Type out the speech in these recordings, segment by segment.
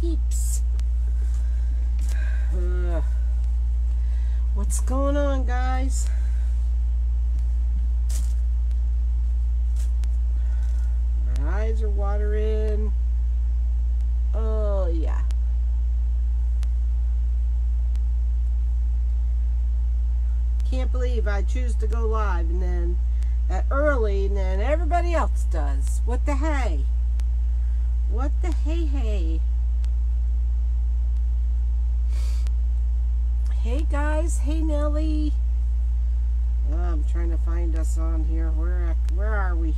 peeps. Uh, what's going on, guys? My eyes are watering. Oh, yeah. Can't believe I choose to go live and then at early and then everybody else does. What the hey? What the hey hey? Hey guys, hey Nelly. Oh, I'm trying to find us on here. Where where are we?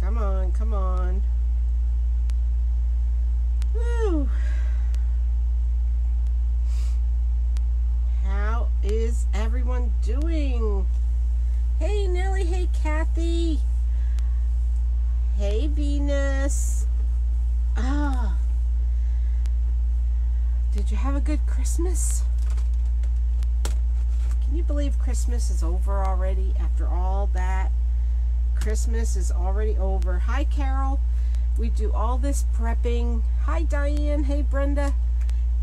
Come on, come on. Woo. How is everyone doing? Hey Nelly, hey Kathy. Hey Venus. Ah. Did you have a good Christmas? Can you believe Christmas is over already after all that? Christmas is already over. Hi Carol. We do all this prepping. Hi Diane. Hey Brenda.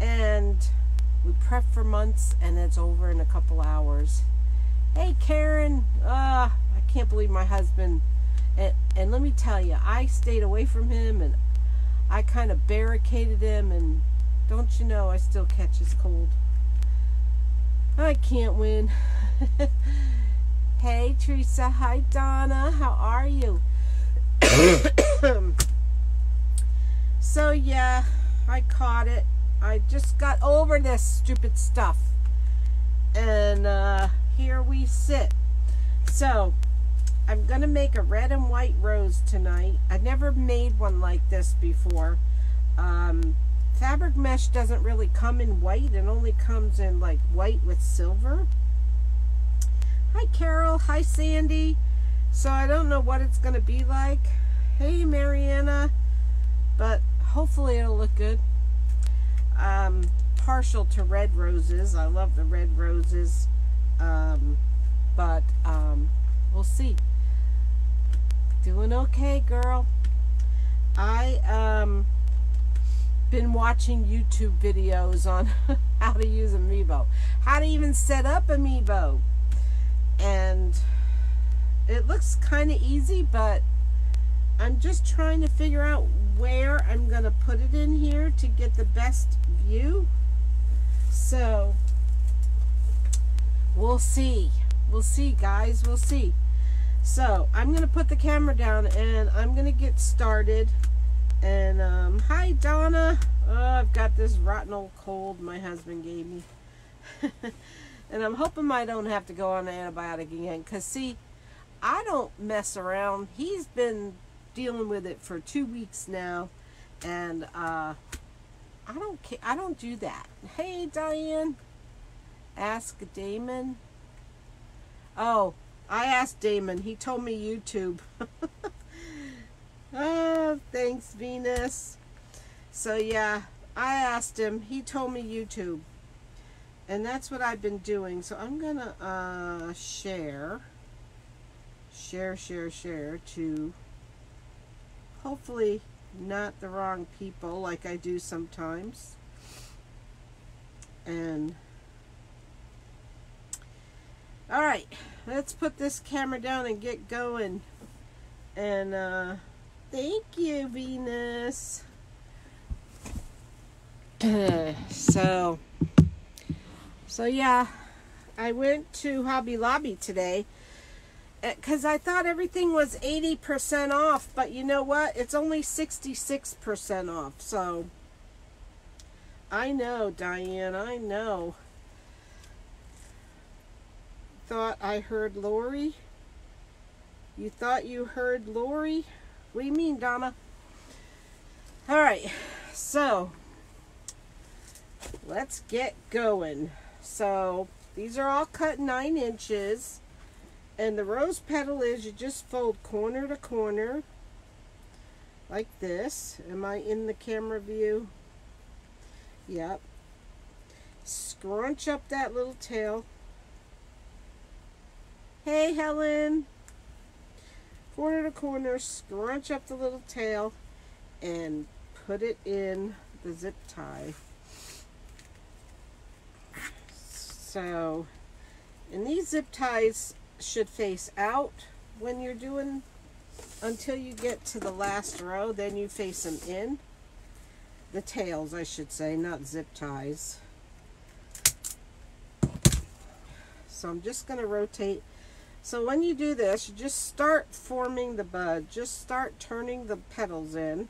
And we prep for months and it's over in a couple hours. Hey Karen. Uh, I can't believe my husband and, and let me tell you, I stayed away from him and I kind of barricaded him and don't you know I still catch his cold. I can't win. hey Teresa, hi Donna, how are you? so yeah, I caught it. I just got over this stupid stuff. And uh, here we sit. So, I'm going to make a red and white rose tonight. I've never made one like this before. Um, fabric mesh doesn't really come in white. It only comes in like white with silver. Hi Carol. Hi Sandy. So I don't know what it's going to be like. Hey Mariana. But hopefully it'll look good. Um, partial to red roses. I love the red roses. Um, but um, we'll see. Doing okay, girl. I um been watching YouTube videos on how to use a Mevo, how to even set up a Mevo, and it looks kind of easy, but I'm just trying to figure out where I'm gonna put it in here to get the best view. So we'll see. We'll see, guys. We'll see. So I'm going to put the camera down and I'm going to get started. And um, hi, Donna. Oh, I've got this rotten old cold my husband gave me. and I'm hoping I don't have to go on the antibiotic again. Because, see, I don't mess around. He's been dealing with it for two weeks now. And uh, I don't care. I don't do that. Hey, Diane. Ask Damon. Oh, I asked Damon. He told me YouTube. oh, thanks, Venus. So, yeah, I asked him. He told me YouTube. And that's what I've been doing. So I'm going to uh, share, share, share, share to hopefully not the wrong people like I do sometimes. And all right, let's put this camera down and get going. And uh, thank you, Venus. so, so yeah, I went to Hobby Lobby today eh, because I thought everything was 80% off, but you know what? It's only 66% off. So, I know, Diane, I know thought I heard Lori? You thought you heard Lori? What do you mean, Donna? All right, so let's get going. So these are all cut nine inches. And the rose petal is you just fold corner to corner like this. Am I in the camera view? Yep. Scrunch up that little tail Hey, Helen. Corner to corner, scrunch up the little tail and put it in the zip tie. So, and these zip ties should face out when you're doing until you get to the last row, then you face them in. The tails, I should say, not zip ties. So I'm just going to rotate. So when you do this, you just start forming the bud. Just start turning the petals in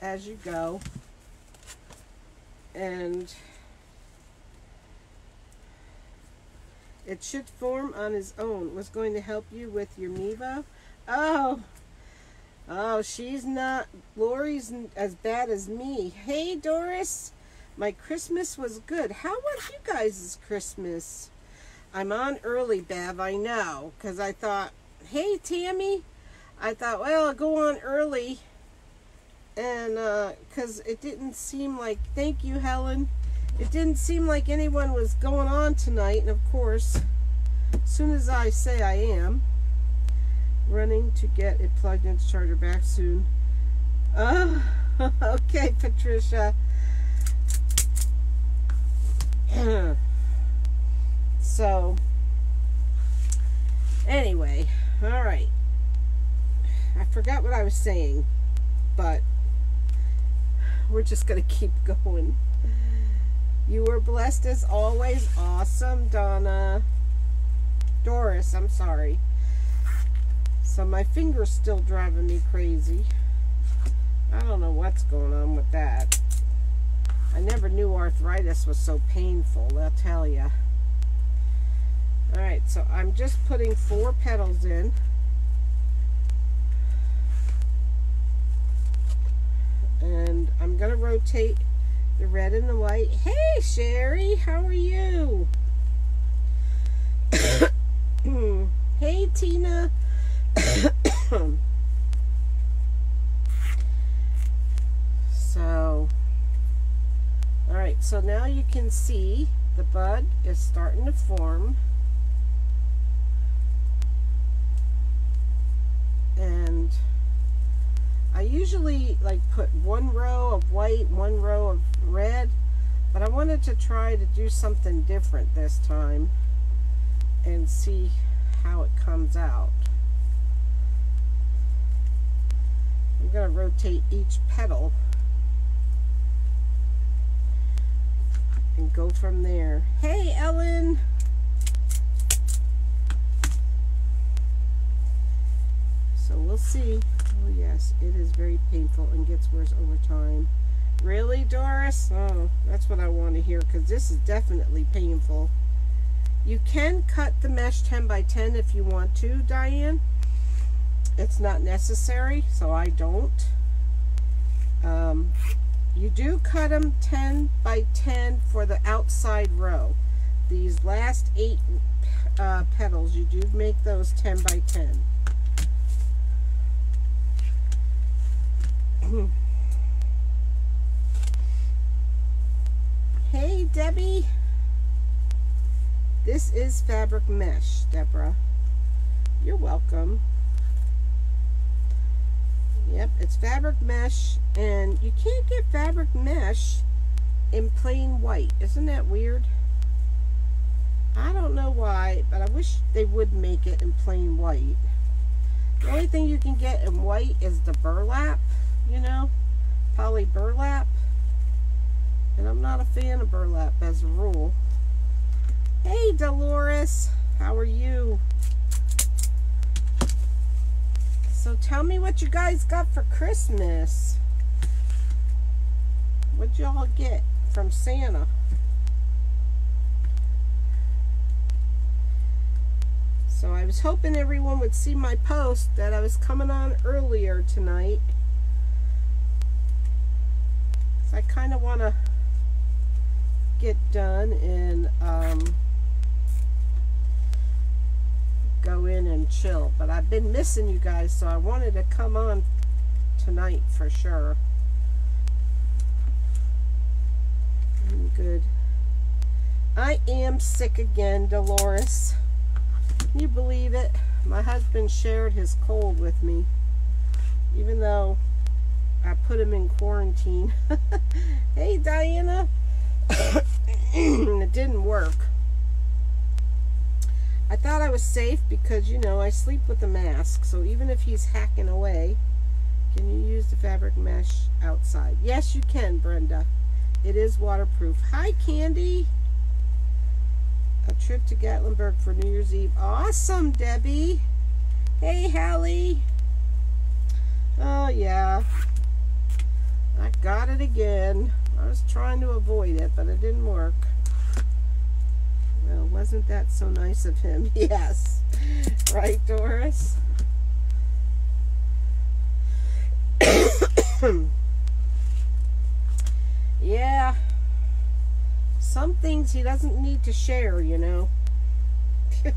as you go. And it should form on its own. What's going to help you with your Mevo. Oh, oh, she's not. Lori's as bad as me. Hey, Doris, my Christmas was good. How was you guys' Christmas? I'm on early, Bev. I know, because I thought, hey, Tammy. I thought, well, I'll go on early, and because uh, it didn't seem like. Thank you, Helen. It didn't seem like anyone was going on tonight, and of course, as soon as I say I am running to get it plugged into charger back soon. Oh, okay, Patricia. so, anyway, all right. I forgot what I was saying, but we're just going to keep going. You were blessed as always. Awesome, Donna. Doris, I'm sorry. So my finger's still driving me crazy. I don't know what's going on with that. I never knew arthritis was so painful, I'll tell you. Alright, so I'm just putting four petals in. And I'm going to rotate the red and the white. Hey, Sherry, how are you? hey, Tina. so, all right, so now you can see the bud is starting to form. And I usually like put one row of white, one row of red, but I wanted to try to do something different this time and see how it comes out. I'm going to rotate each petal and go from there. Hey, Ellen! So we'll see. Oh, yes, it is very painful and gets worse over time. Really, Doris? Oh, that's what I want to hear because this is definitely painful. You can cut the mesh 10 by 10 if you want to, Diane it's not necessary, so I don't. Um, you do cut them 10 by 10 for the outside row. These last eight uh, petals, you do make those 10 by 10. Hey, Debbie. This is fabric mesh, Deborah. You're welcome. Yep, it's fabric mesh, and you can't get fabric mesh in plain white. Isn't that weird? I don't know why, but I wish they would make it in plain white. The only thing you can get in white is the burlap, you know, poly burlap. And I'm not a fan of burlap as a rule. Hey, Dolores, how are you? So tell me what you guys got for Christmas. What'd y'all get from Santa? So I was hoping everyone would see my post that I was coming on earlier tonight. So I kind of want to get done and um, go in and chill. But I've been missing you guys, so I wanted to come on tonight for sure. I'm good. I am sick again, Dolores. Can you believe it? My husband shared his cold with me. Even though I put him in quarantine. hey, Diana. it didn't work. I thought I was safe because, you know, I sleep with a mask. So even if he's hacking away, can you use the fabric mesh outside? Yes, you can, Brenda. It is waterproof. Hi, Candy. A trip to Gatlinburg for New Year's Eve. Awesome, Debbie. Hey, Hallie. Oh, yeah. I got it again. I was trying to avoid it, but it didn't work. Well, wasn't that so nice of him? Yes. Right, Doris? yeah. Some things he doesn't need to share, you know.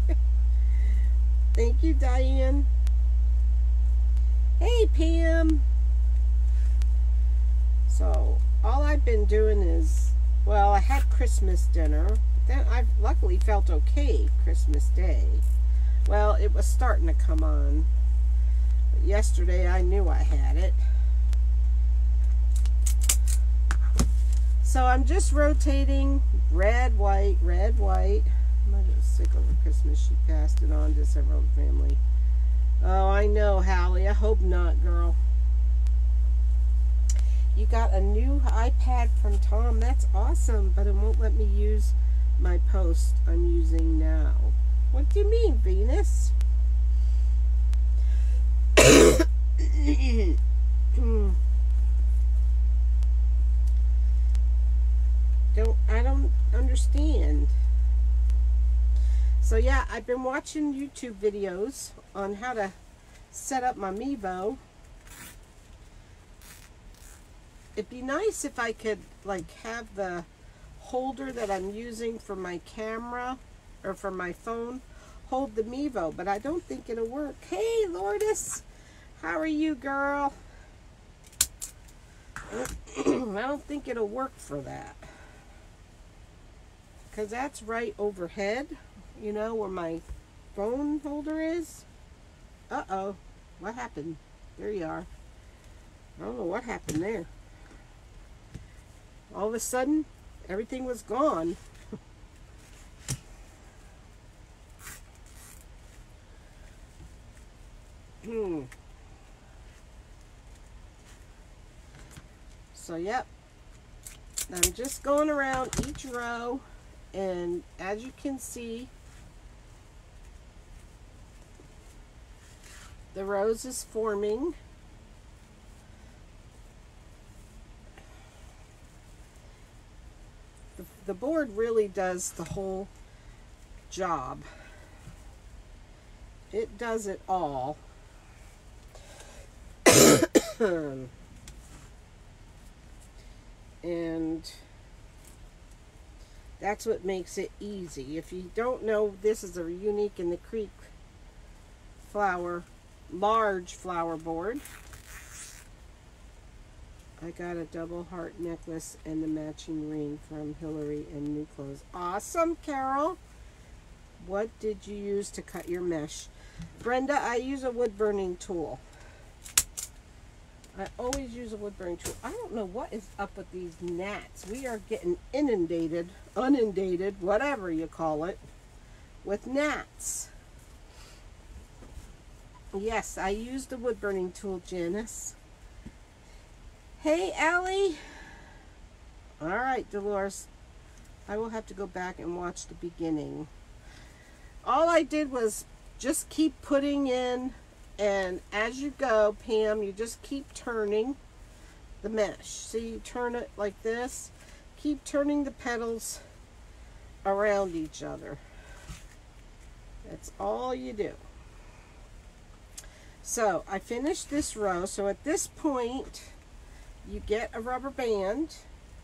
Thank you, Diane. Hey, Pam. So, all I've been doing is, well, I had Christmas dinner. Then I luckily felt okay Christmas Day. Well, it was starting to come on. Yesterday I knew I had it. So I'm just rotating red, white, red, white. I'm sick over Christmas. She passed it on to several family. Oh, I know, Hallie. I hope not, girl. You got a new iPad from Tom. That's awesome, but it won't let me use my post I'm using now. What do you mean, Venus? don't I don't understand. So yeah, I've been watching YouTube videos on how to set up my Mevo. It'd be nice if I could like have the holder that I'm using for my camera or for my phone hold the Mevo, but I don't think it'll work. Hey, Lourdes, how are you, girl? I don't think it'll work for that. Because that's right overhead, you know, where my phone holder is. Uh-oh, what happened? There you are. I don't know what happened there. All of a sudden, everything was gone. hmm. So, yep. I'm just going around each row and as you can see the rose is forming the board really does the whole job. It does it all. and that's what makes it easy. If you don't know, this is a unique in the creek flower, large flower board. I got a double heart necklace and the matching ring from Hillary and New Clothes. Awesome, Carol. What did you use to cut your mesh? Brenda, I use a wood burning tool. I always use a wood burning tool. I don't know what is up with these gnats. We are getting inundated, inundated, whatever you call it, with gnats. Yes, I use the wood burning tool, Janice. Hey, Allie. All right, Dolores. I will have to go back and watch the beginning. All I did was just keep putting in, and as you go, Pam, you just keep turning the mesh. See, you turn it like this. Keep turning the petals around each other. That's all you do. So, I finished this row. So, at this point, you get a rubber band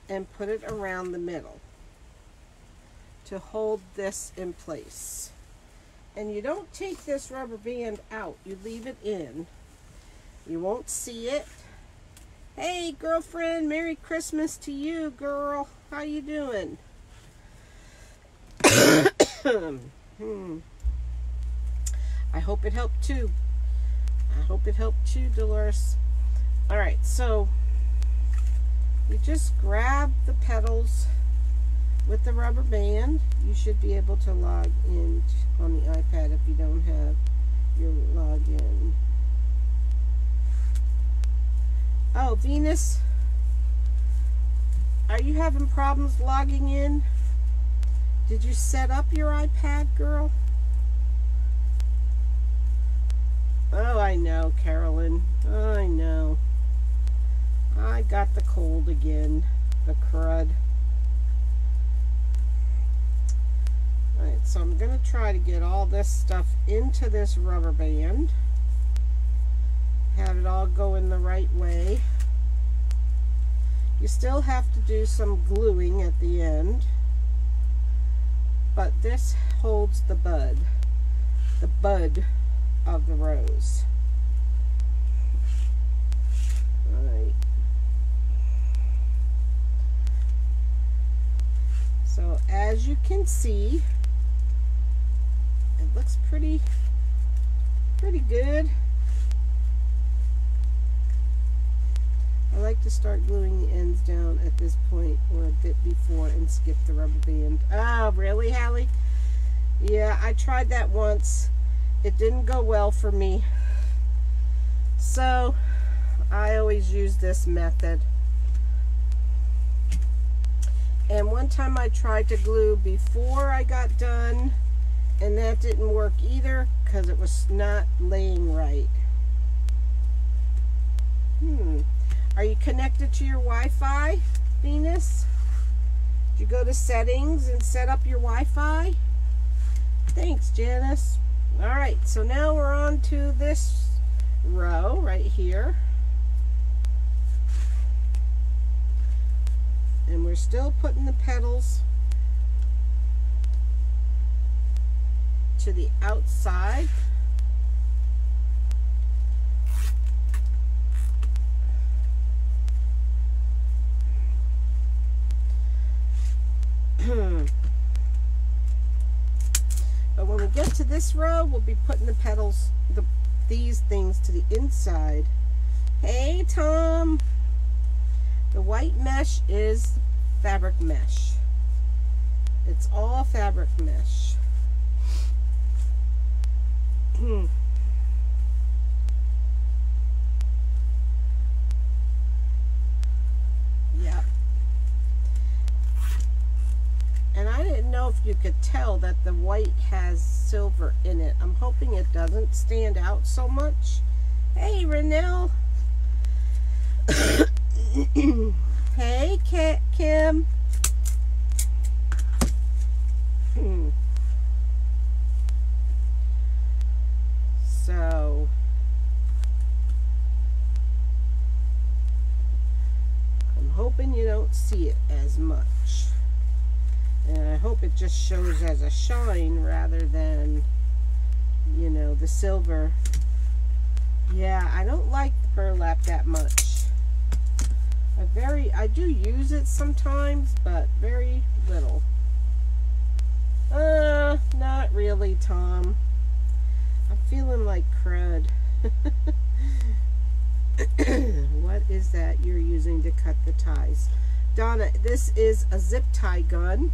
and put it around the middle to hold this in place. And you don't take this rubber band out, you leave it in. You won't see it. Hey girlfriend, Merry Christmas to you girl. How you doing? hmm. I hope it helped too. I hope it helped too, Dolores. All right, so you just grab the petals with the rubber band. You should be able to log in on the iPad if you don't have your login. Oh, Venus, are you having problems logging in? Did you set up your iPad, girl? Oh, I know, Carolyn. Oh, I know. I got the cold again. The crud. Alright, so I'm going to try to get all this stuff into this rubber band. Have it all go in the right way. You still have to do some gluing at the end. But this holds the bud. The bud of the rose. Alright. So as you can see, it looks pretty, pretty good. I like to start gluing the ends down at this point or a bit before and skip the rubber band. Oh, really, Hallie? Yeah, I tried that once. It didn't go well for me. So, I always use this method. And one time I tried to glue before I got done and that didn't work either because it was not laying right. Hmm. Are you connected to your Wi-Fi, Venus? Did you go to settings and set up your Wi-Fi? Thanks, Janice. All right, so now we're on to this row right here. And we're still putting the petals to the outside. but when we get to this row, we'll be putting the petals, the these things to the inside. Hey, Tom. The white mesh is fabric mesh. It's all fabric mesh. Hmm. Yep. And I didn't know if you could tell that the white has silver in it. I'm hoping it doesn't stand out so much. Hey, Renelle. hey, Kim. So, I'm hoping you don't see it as much. And I hope it just shows as a shine rather than, you know, the silver. Yeah, I don't like the burlap that much. I very, I do use it sometimes, but very little. Uh, not really, Tom. I'm feeling like crud. what is that you're using to cut the ties? Donna, this is a zip tie gun.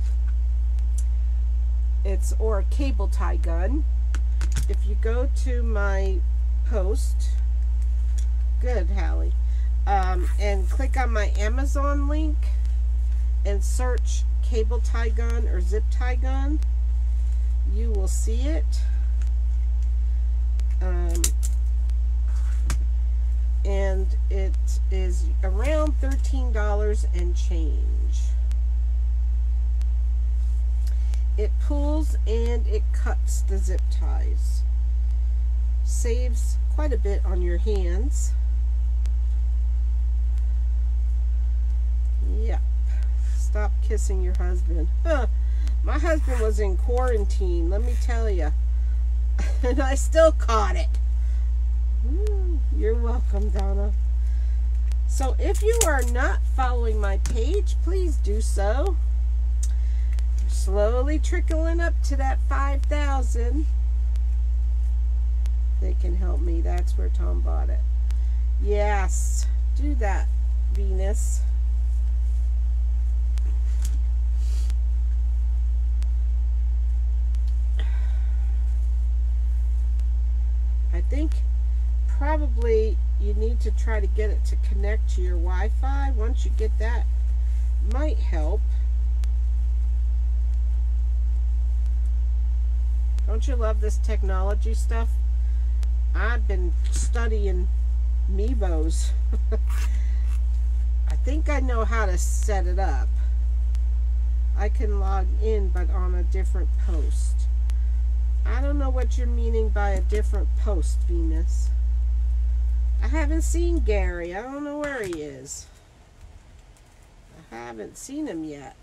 It's, or a cable tie gun. If you go to my post, good, Hallie, um, and click on my Amazon link and search cable tie gun or zip tie gun, you will see it um, and it is around $13 and change. It pulls and it cuts the zip ties. Saves quite a bit on your hands. Yep. Stop kissing your husband. My husband was in quarantine, let me tell you. and I still caught it. you're welcome, Donna. So if you are not following my page, please do so. We're slowly trickling up to that 5,000. They can help me. That's where Tom bought it. Yes, do that, Venus. Think probably you need to try to get it to connect to your Wi-Fi. Once you get that, might help. Don't you love this technology stuff? I've been studying Mevos. I think I know how to set it up. I can log in, but on a different post. I don't know what you're meaning by a different post, Venus. I haven't seen Gary. I don't know where he is. I haven't seen him yet.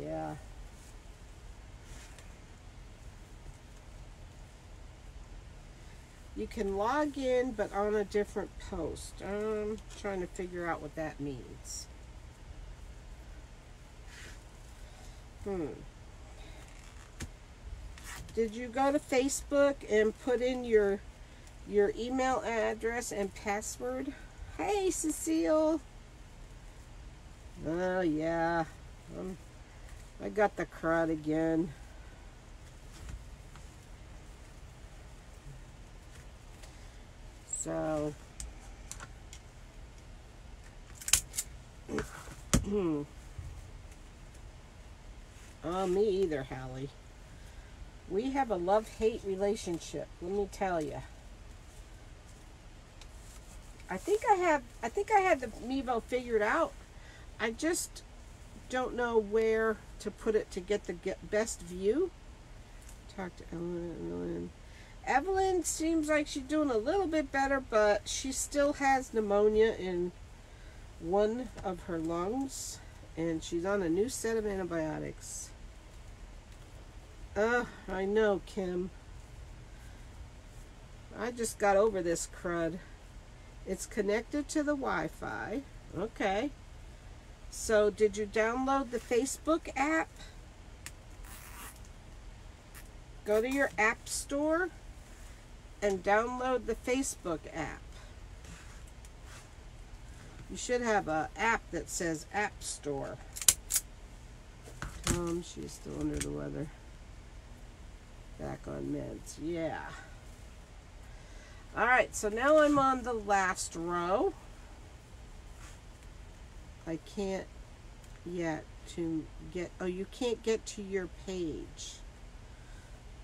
Yeah. You can log in, but on a different post. I'm trying to figure out what that means. Hmm. Did you go to Facebook and put in your your email address and password? Hey, Cecile. Oh, yeah. Um, I got the crud again. So, hmm. oh, me either, Hallie. We have a love-hate relationship, let me tell you. I think I have, I think I had the Mevo figured out. I just don't know where to put it to get the get best view. Talk to Ellen. Evelyn seems like she's doing a little bit better, but she still has pneumonia in one of her lungs, and she's on a new set of antibiotics. Uh, I know, Kim. I just got over this crud. It's connected to the Wi-Fi. Okay. So, did you download the Facebook app? Go to your app store and download the Facebook app. You should have an app that says App Store. Tom, she's still under the weather. Back on meds. Yeah. Alright, so now I'm on the last row. I can't yet to get, oh, you can't get to your page.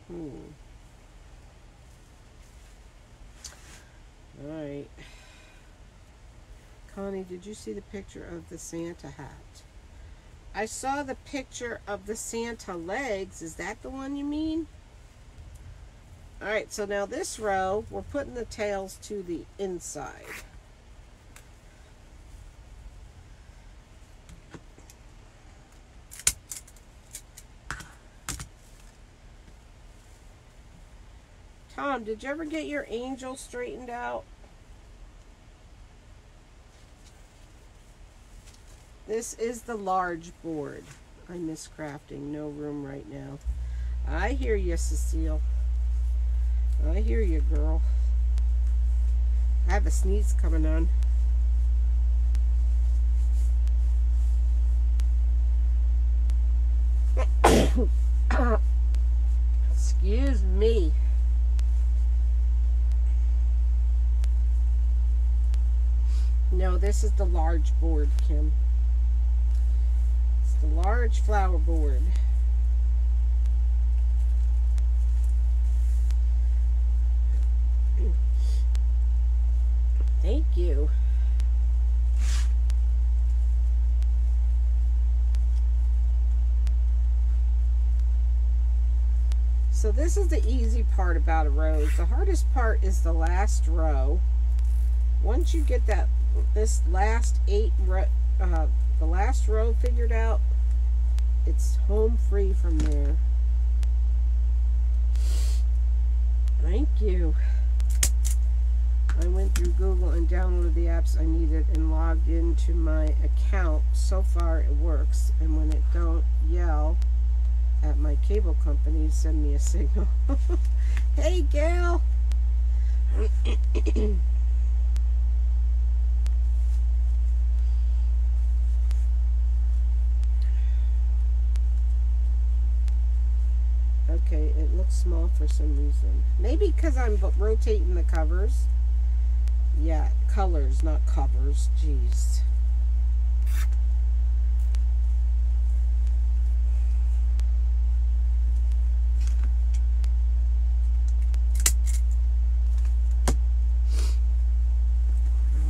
Hmm. Alright. Connie, did you see the picture of the Santa hat? I saw the picture of the Santa legs. Is that the one you mean? Alright, so now this row, we're putting the tails to the inside. Tom, did you ever get your angel straightened out? This is the large board. I miss crafting. No room right now. I hear you, Cecile. I hear you, girl. I have a sneeze coming on. Excuse me. No, this is the large board, Kim. It's the large flower board. Thank you. So this is the easy part about a rose. The hardest part is the last row. Once you get that this last eight uh, the last row figured out it's home free from there thank you I went through Google and downloaded the apps I needed and logged into my account so far it works and when it don't yell at my cable company send me a signal. hey, Gail. Okay, it looks small for some reason. Maybe because I'm rotating the covers. Yeah, colors, not covers. Jeez.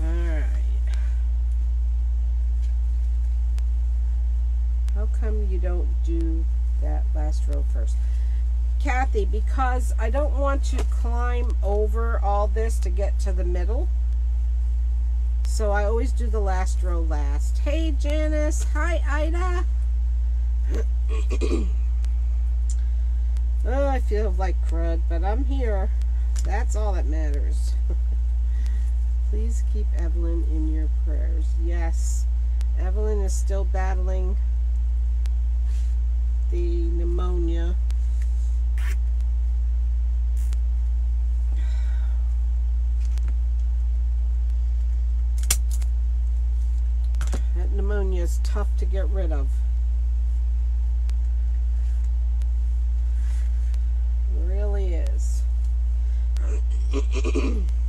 Alright. How come you don't do that last row first? Kathy, because I don't want to climb over all this to get to the middle. So I always do the last row last. Hey, Janice. Hi, Ida. oh, I feel like crud, but I'm here. That's all that matters. Please keep Evelyn in your prayers. Yes, Evelyn is still battling the pneumonia. Pneumonia is tough to get rid of. It really is.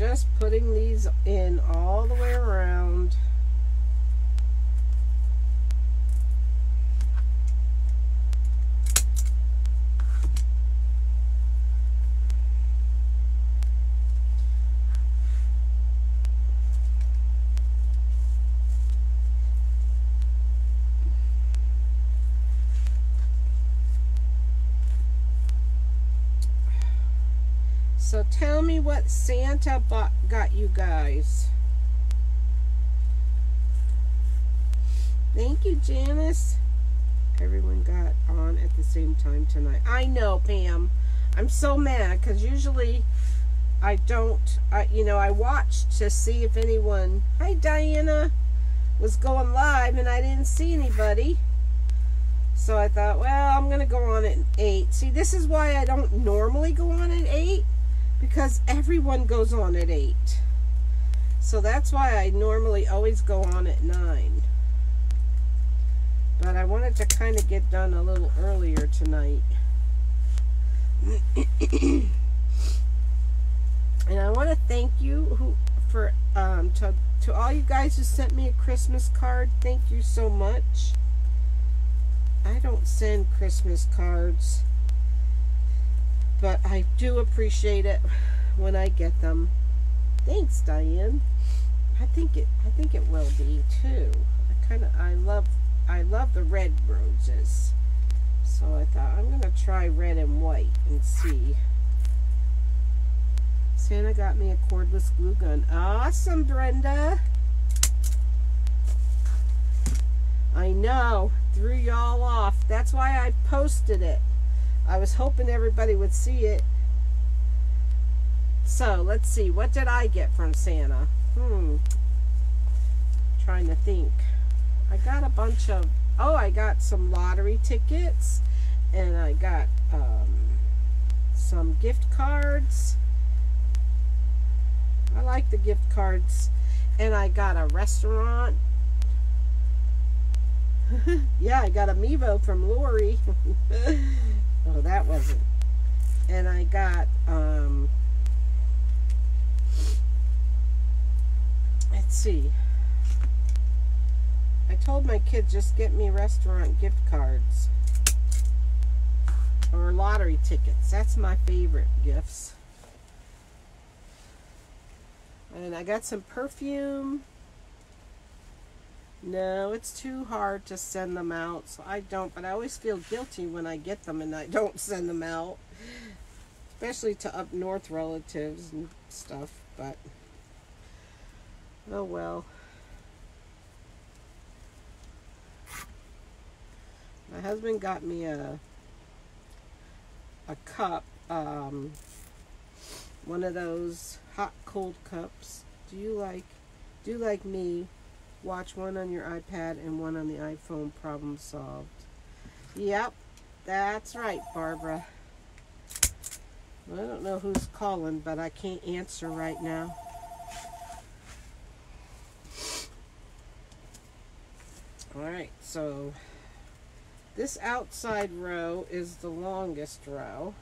just putting these in all the way around. So tell me what Santa bought, got you guys. Thank you, Janice. Everyone got on at the same time tonight. I know, Pam. I'm so mad because usually I don't, I, you know, I watched to see if anyone, hi Diana, was going live and I didn't see anybody. So I thought, well, I'm going to go on at 8. See, this is why I don't normally go on at 8 because everyone goes on at 8. So that's why I normally always go on at 9. But I wanted to kind of get done a little earlier tonight. and I want to thank you who for um, to, to all you guys who sent me a Christmas card. Thank you so much. I don't send Christmas cards but I do appreciate it when I get them. Thanks, Diane. I think it. I think it will be too. I kind of. I love. I love the red roses. So I thought I'm gonna try red and white and see. Santa got me a cordless glue gun. Awesome, Brenda. I know. Threw y'all off. That's why I posted it. I was hoping everybody would see it. So, let's see. What did I get from Santa? Hmm. Trying to think. I got a bunch of... Oh, I got some lottery tickets. And I got um, some gift cards. I like the gift cards. And I got a restaurant. yeah, I got a Mevo from Lori. Oh, that wasn't. And I got, um, let's see. I told my kids just get me restaurant gift cards or lottery tickets. That's my favorite gifts. And I got some perfume. No, it's too hard to send them out, so I don't. But I always feel guilty when I get them and I don't send them out. Especially to up north relatives and stuff, but oh well. My husband got me a a cup, um, one of those hot cold cups. Do you like, do you like me, watch one on your iPad and one on the iPhone, problem solved. Yep, that's right, Barbara. I don't know who's calling, but I can't answer right now. All right, so this outside row is the longest row.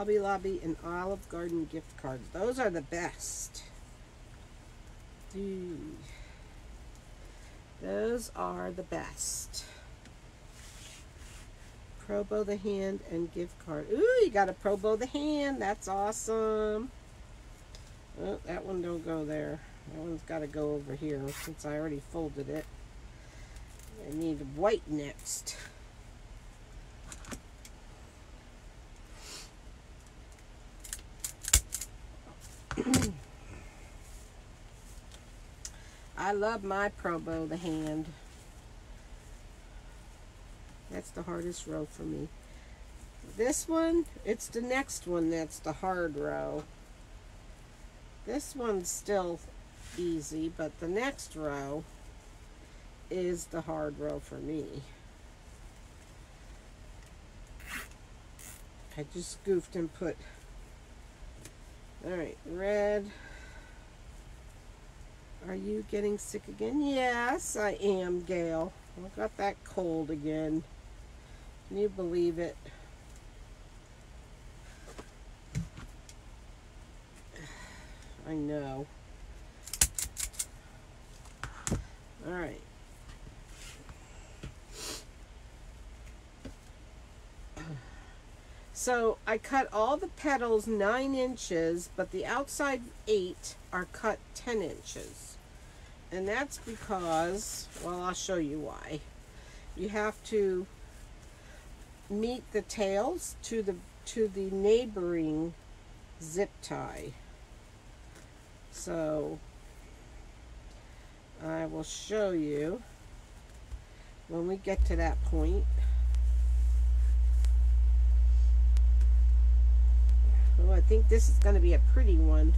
Hobby Lobby and Olive Garden gift cards. Those are the best. Those are the best. Pro Bow the hand and gift card. Ooh, you got a Pro Bow the hand. That's awesome. Oh, that one don't go there. That one's got to go over here since I already folded it. I need white next. I love my Pro Bow, the hand. That's the hardest row for me. This one, it's the next one that's the hard row. This one's still easy, but the next row is the hard row for me. I just goofed and put, all right, red. Are you getting sick again? Yes, I am, Gail. I got that cold again. Can you believe it? I know. All right. So I cut all the petals nine inches, but the outside eight are cut 10 inches. And that's because, well, I'll show you why. You have to meet the tails to the to the neighboring zip tie. So I will show you when we get to that point. Oh, I think this is going to be a pretty one.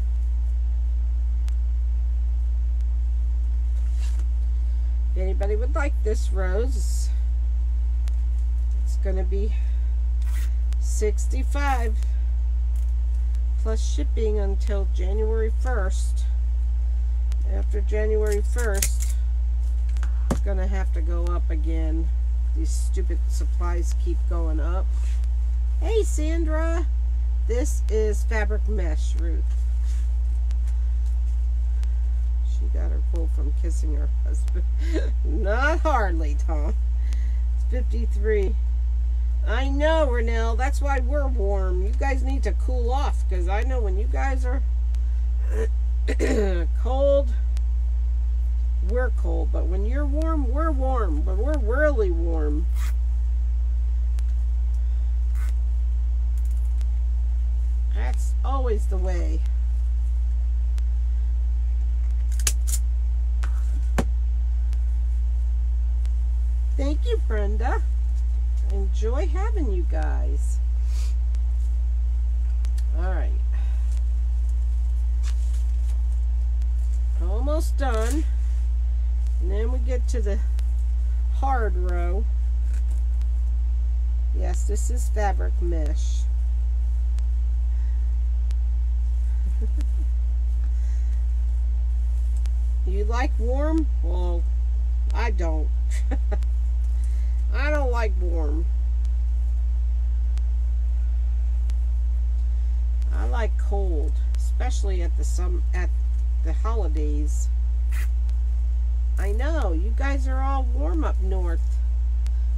If anybody would like this rose, it's going to be 65 plus shipping until January 1st. After January 1st, it's going to have to go up again. These stupid supplies keep going up. Hey, Sandra. This is fabric mesh, Ruth. She got her pull from kissing her husband. Not hardly, Tom. It's 53. I know, Renelle. That's why we're warm. You guys need to cool off because I know when you guys are cold, we're cold. But when you're warm, we're warm. But we're really warm. That's always the way. Thank you, Brenda enjoy having you guys. All right. Almost done. And then we get to the hard row. Yes, this is fabric mesh. You like warm? Well, I don't. I don't like warm. I like cold, especially at the some at the holidays. I know, you guys are all warm up north.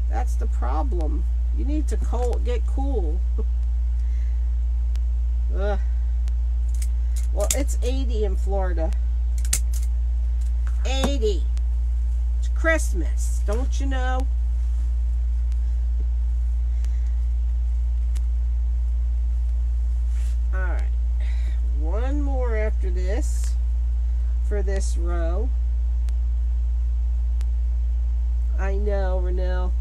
That's the problem. You need to cold, get cool. Ugh. Well, it's 80 in Florida. 80. It's Christmas, don't you know? Alright. One more after this for this row. I know, Renelle.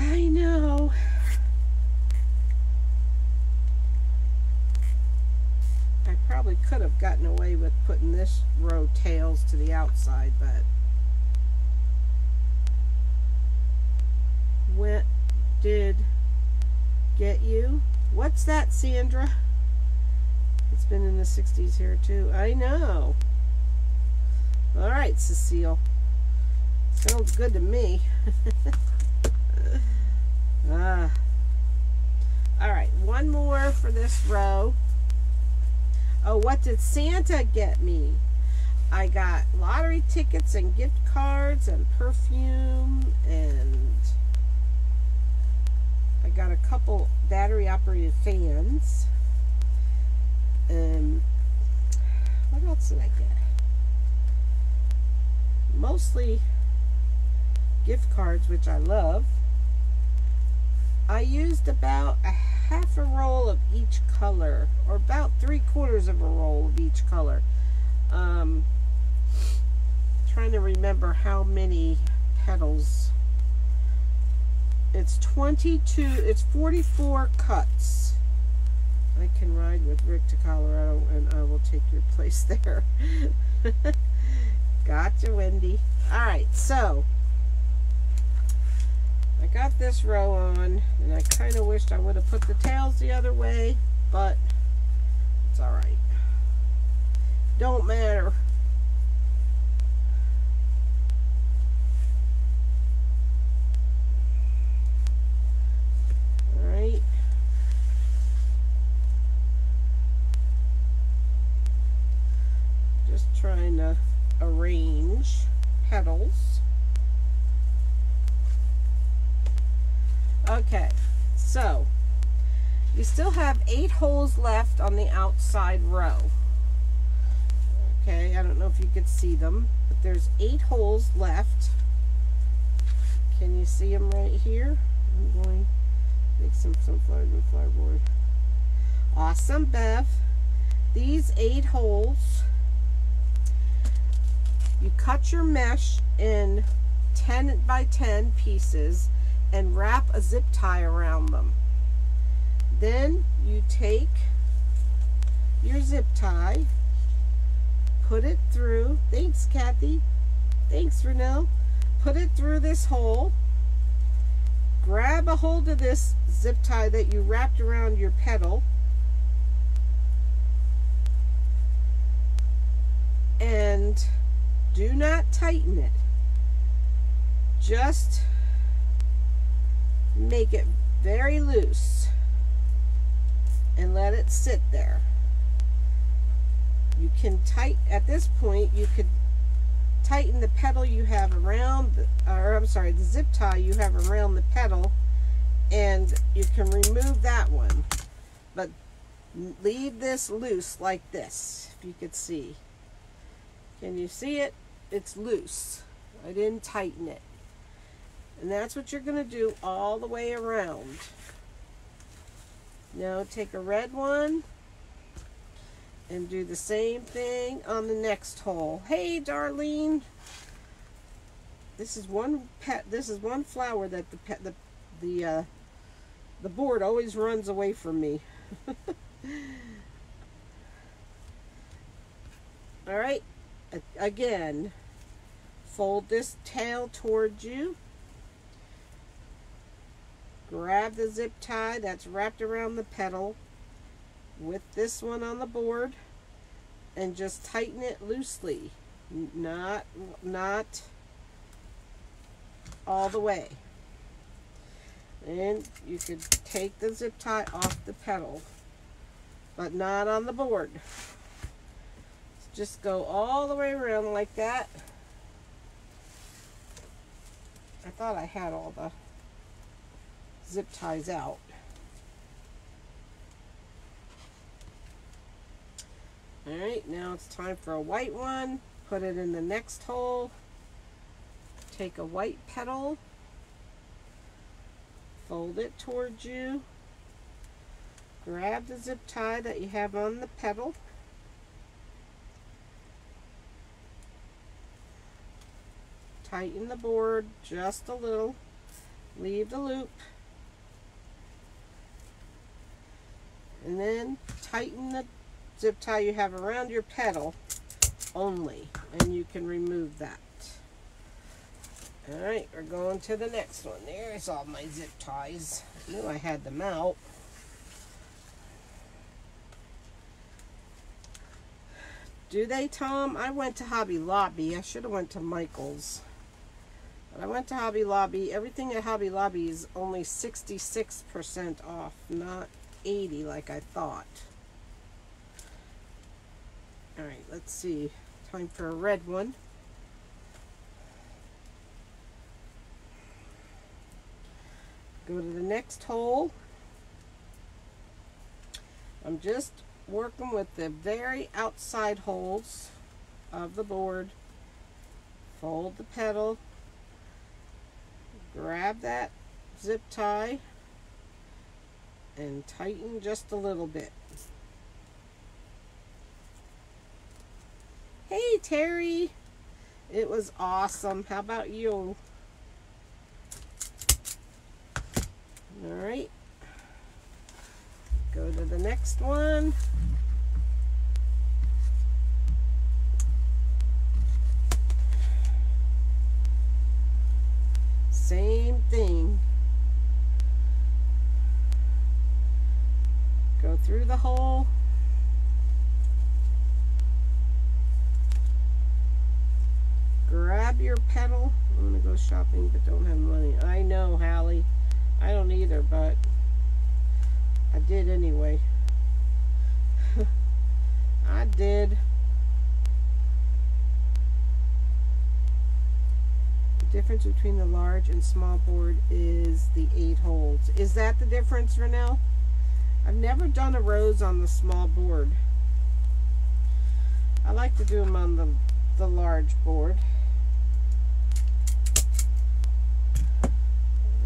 I know. I probably could have gotten away with putting this row tails to the outside, but went did get you. What's that, Sandra? It's been in the 60s here too. I know. All right, Cecile. Sounds good to me. ah. All right, one more for this row. Oh, what did Santa get me? I got lottery tickets and gift cards and perfume and I got a couple battery operated fans. And what else did I get? Mostly gift cards, which I love. I used about a half a roll of each color, or about three quarters of a roll of each color. Um, trying to remember how many petals. It's 22, it's 44 cuts. I can ride with Rick to Colorado and I will take your place there. gotcha, Wendy. All right, so I got this row on, and I kind of wished I would have put the tails the other way, but it's all right. Don't matter. All right. Just trying to arrange petals. Okay, so you still have eight holes left on the outside row. Okay, I don't know if you could see them, but there's eight holes left. Can you see them right here? I'm going to make some sunflower board. Awesome, Bev. These eight holes, you cut your mesh in 10 by 10 pieces and wrap a zip tie around them. Then you take your zip tie, put it through, thanks Kathy, thanks Renelle, put it through this hole, grab a hold of this zip tie that you wrapped around your petal, and do not tighten it. Just make it very loose and let it sit there. You can tight at this point you could tighten the petal you have around the, or I'm sorry the zip tie you have around the petal and you can remove that one. But leave this loose like this if you could see. Can you see it? It's loose. I didn't tighten it and that's what you're going to do all the way around. Now take a red one and do the same thing on the next hole. Hey, Darlene. This is one pet. This is one flower that the pet, the the uh, the board always runs away from me. All right. Again, fold this tail towards you grab the zip tie that's wrapped around the petal with this one on the board and just tighten it loosely. Not not all the way. And you could take the zip tie off the petal but not on the board. Just go all the way around like that. I thought I had all the zip ties out. All right, now it's time for a white one. Put it in the next hole. Take a white petal, fold it towards you, grab the zip tie that you have on the petal, tighten the board just a little, leave the loop, And then tighten the zip tie you have around your petal only. And you can remove that. Alright, we're going to the next one. There's all my zip ties. I knew I had them out. Do they, Tom? I went to Hobby Lobby. I should have went to Michael's. But I went to Hobby Lobby. Everything at Hobby Lobby is only 66% off, not 80 like I thought. Alright, let's see. Time for a red one. Go to the next hole. I'm just working with the very outside holes of the board. Fold the petal. Grab that zip tie and tighten just a little bit. Hey Terry, it was awesome. How about you? All right. Go to the next one. Same thing. Go through the hole. Grab your petal. I'm going to go shopping but don't have money. I know, Hallie. I don't either, but I did anyway. I did. The difference between the large and small board is the eight holes. Is that the difference, Renelle? I've never done a rose on the small board. I like to do them on the, the large board.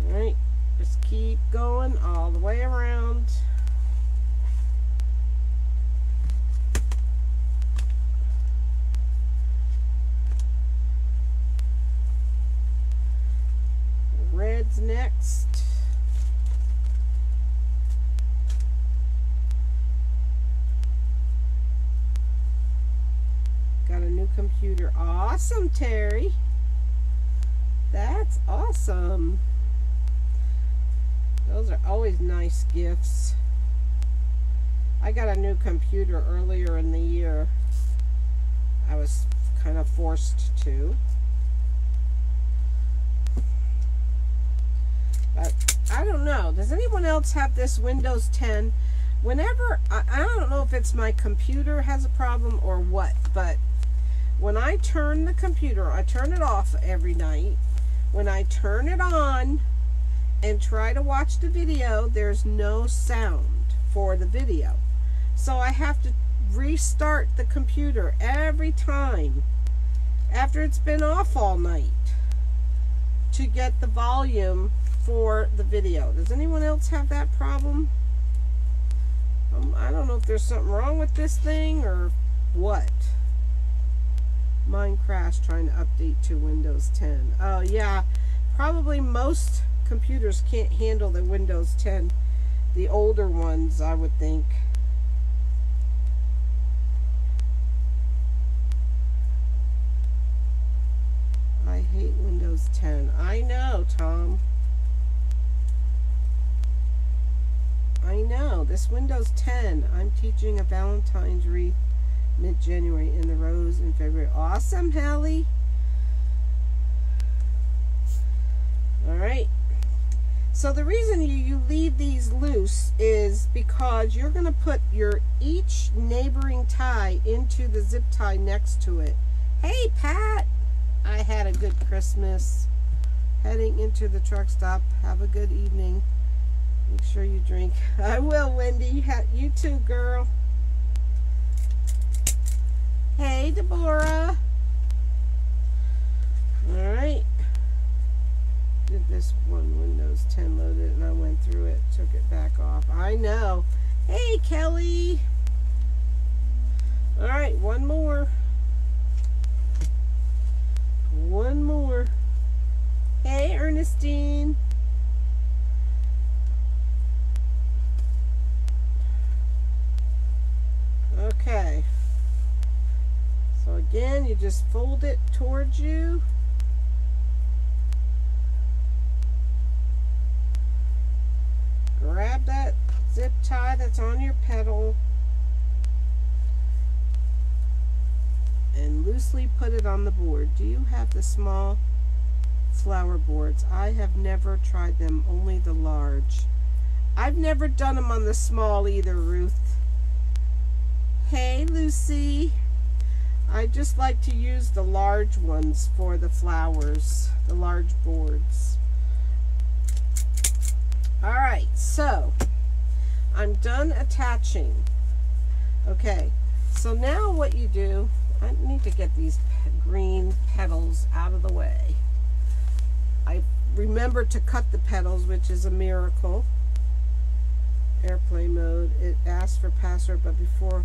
Alright. Just keep going all the way around. Red's next. Got a new computer. Awesome, Terry. That's awesome. Those are always nice gifts. I got a new computer earlier in the year. I was kind of forced to. But I don't know. Does anyone else have this Windows 10? Whenever, I, I don't know if it's my computer has a problem or what, but when I turn the computer, I turn it off every night. When I turn it on, and try to watch the video, there's no sound for the video. So I have to restart the computer every time after it's been off all night to get the volume for the video. Does anyone else have that problem? Um, I don't know if there's something wrong with this thing or what. Mine crashed trying to update to Windows 10. Oh yeah, probably most computers can't handle the Windows 10. The older ones, I would think. I hate Windows 10. I know, Tom. I know. This Windows 10, I'm teaching a Valentine's wreath mid-January in the rose in February. Awesome, Hallie. All right. So the reason you, you leave these loose is because you're going to put your each neighboring tie into the zip tie next to it. Hey, Pat. I had a good Christmas. Heading into the truck stop. Have a good evening. Make sure you drink. I will, Wendy. You, you too, girl. Hey, Deborah. All right did this one Windows 10 loaded and I went through it, took it back off. I know. Hey, Kelly. All right, one more. One more. Hey, Ernestine. Okay. So again, you just fold it towards you. Grab that zip tie that's on your petal and loosely put it on the board. Do you have the small flower boards? I have never tried them, only the large. I've never done them on the small either, Ruth. Hey, Lucy. I just like to use the large ones for the flowers, the large boards. All right, so I'm done attaching. Okay, so now what you do, I need to get these green petals out of the way. I remember to cut the petals, which is a miracle. Airplane mode, it asks for password, but before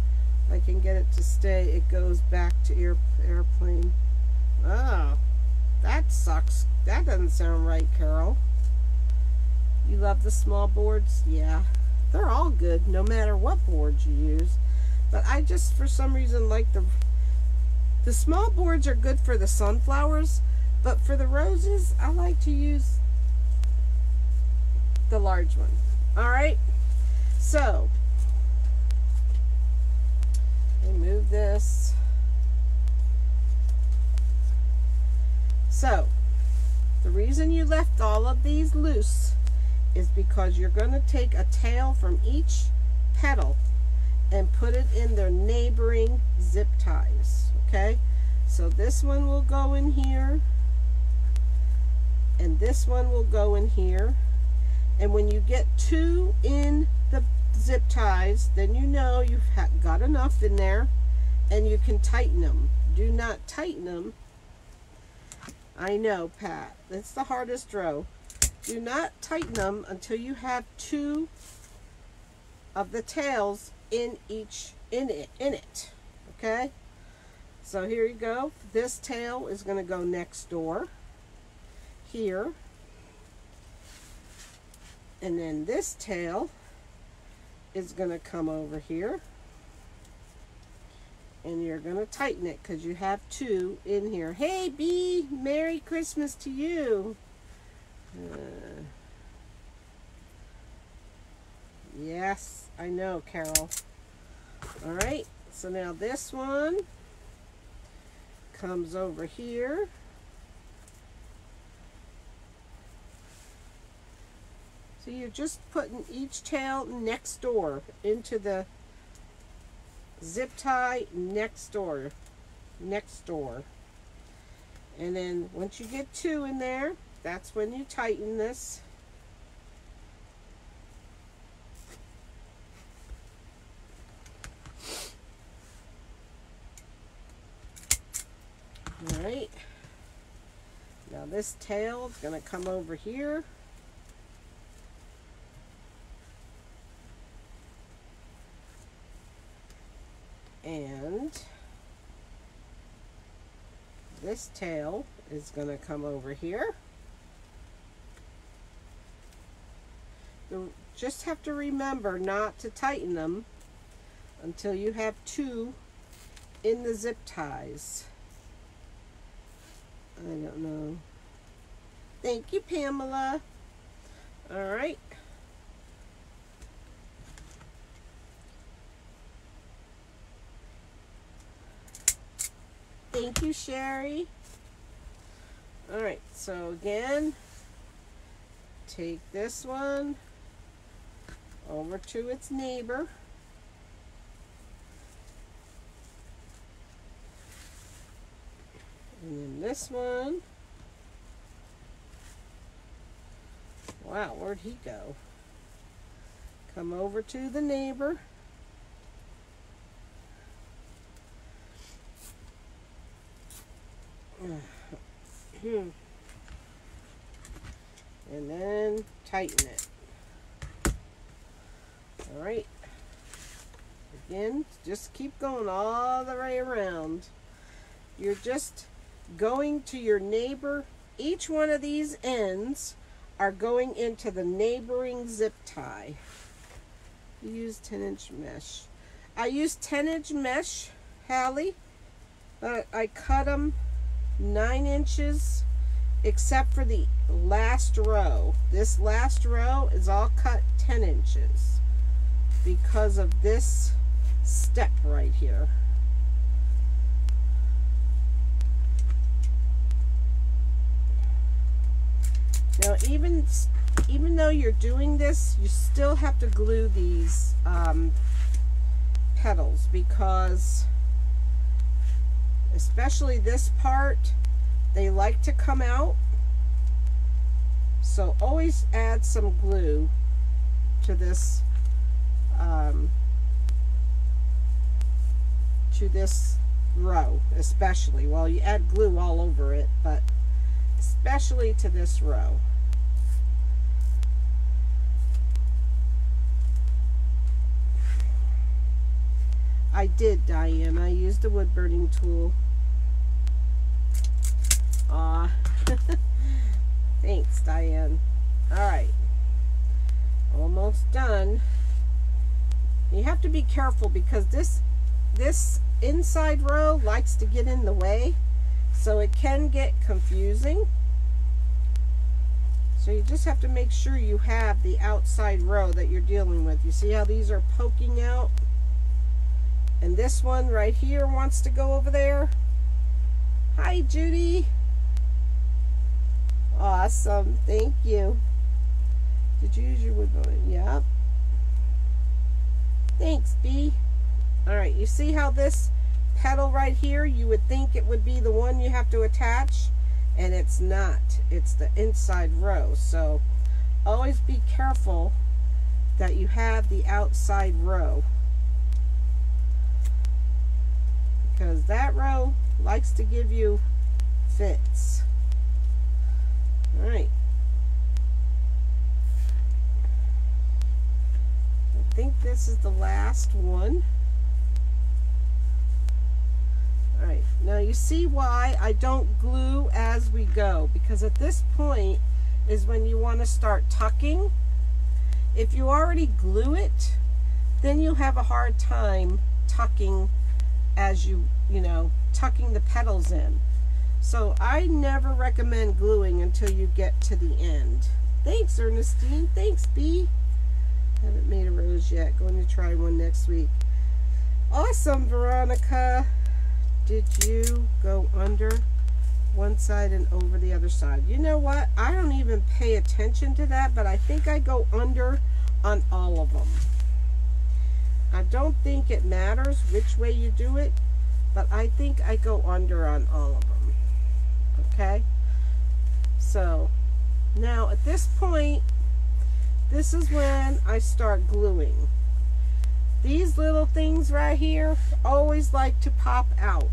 I can get it to stay, it goes back to air, airplane. Oh, that sucks. That doesn't sound right, Carol. You love the small boards? Yeah. They're all good, no matter what boards you use. But I just, for some reason, like the... The small boards are good for the sunflowers, but for the roses, I like to use the large one. All right? So, remove this. So, the reason you left all of these loose is because you're going to take a tail from each petal and put it in their neighboring zip ties. Okay, so this one will go in here and this one will go in here. And when you get two in zip ties, then you know you've got enough in there and you can tighten them. Do not tighten them. I know, Pat. That's the hardest row. Do not tighten them until you have two of the tails in each in it in it. Okay? So here you go. This tail is going to go next door here. And then this tail is going to come over here. And you're going to tighten it because you have two in here. Hey, B, Merry Christmas to you. Uh, yes, I know, Carol. All right, so now this one comes over here. So you're just putting each tail next door into the zip tie next door. Next door. And then once you get two in there, that's when you tighten this. All right. Now this tail is going to come over here. And this tail is going to come over here. Just have to remember not to tighten them until you have two in the zip ties. I don't know. Thank you, Pamela. All right. Thank you, Sherry. All right, so again, take this one over to its neighbor. And then this one. Wow, where'd he go? Come over to the neighbor. Mm-hmm. and then tighten it. All right. Again, just keep going all the way around. You're just going to your neighbor each one of these ends are going into the neighboring zip tie. Use 10 inch mesh. I use 10 inch mesh, Hallie, but I cut them 9 inches except for the last row. This last row is all cut 10 inches because of this step right here. Now even even though you're doing this, you still have to glue these um, petals because especially this part, they like to come out. So always add some glue to this um, to this row, especially. Well, you add glue all over it, but especially to this row. I did, Diane. I used the wood burning tool. Aw. Thanks, Diane. Alright. Almost done. You have to be careful because this this inside row likes to get in the way. So it can get confusing. So you just have to make sure you have the outside row that you're dealing with. You see how these are poking out? And this one right here wants to go over there. Hi, Judy. Awesome. Thank you. Did you use your wood bone? Yep. Thanks, B. All right, you see how this petal right here, you would think it would be the one you have to attach, and it's not. It's the inside row. So always be careful that you have the outside row. Because that row likes to give you fits. All right. I think this is the last one. All right, now you see why I don't glue as we go, because at this point is when you want to start tucking. If you already glue it, then you'll have a hard time tucking as you, you know, tucking the petals in. So I never recommend gluing until you get to the end. Thanks, Ernestine. Thanks, B. Haven't made a rose yet. Going to try one next week. Awesome, Veronica. Did you go under one side and over the other side? You know what? I don't even pay attention to that, but I think I go under on all of them. I don't think it matters which way you do it, but I think I go under on all of them. Okay? So, now at this point, this is when I start gluing. These little things right here always like to pop out.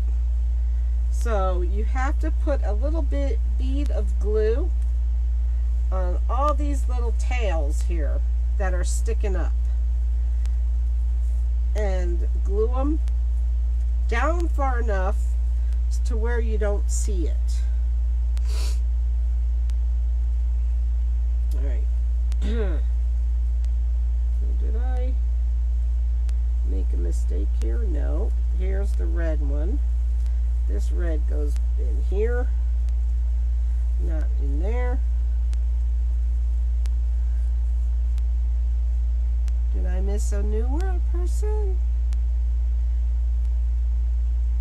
So you have to put a little bit bead of glue on all these little tails here that are sticking up and glue them down far enough to where you don't see it. All right. Did I make a mistake here? No. Here's the red one. This red goes in here, not in there. Did I miss a new world person?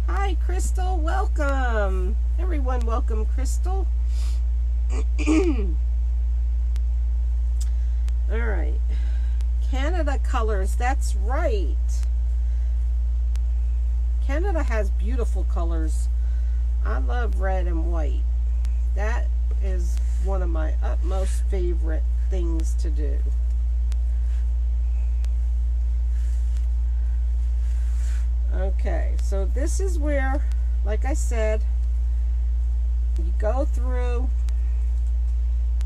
Hi, Crystal. Welcome. Everyone, welcome, Crystal. All right. Canada colors. That's right. Canada has beautiful colors. I love red and white. That is one of my utmost favorite things to do. Okay, so this is where, like I said, you go through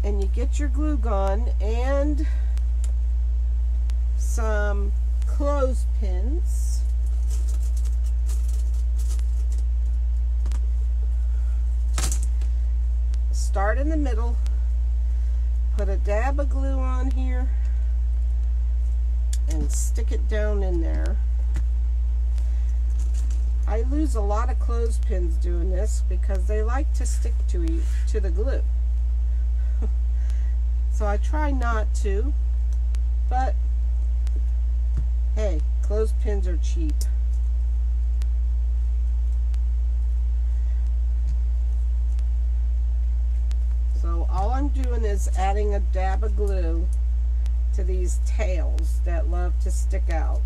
and you get your glue gun and some clothespins. Start in the middle. Put a dab of glue on here and stick it down in there. I lose a lot of clothespins doing this because they like to stick to each, to the glue. so I try not to, but hey, clothespins are cheap. So all I'm doing is adding a dab of glue to these tails that love to stick out.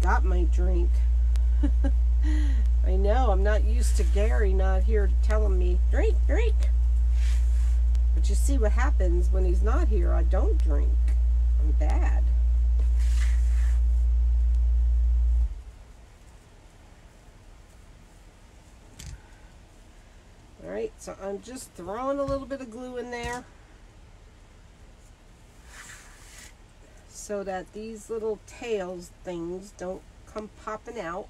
Got my drink. I know, I'm not used to Gary not here telling me, drink, drink. But you see what happens when he's not here, I don't drink. I'm bad. Alright, so I'm just throwing a little bit of glue in there. So that these little tails things don't come popping out.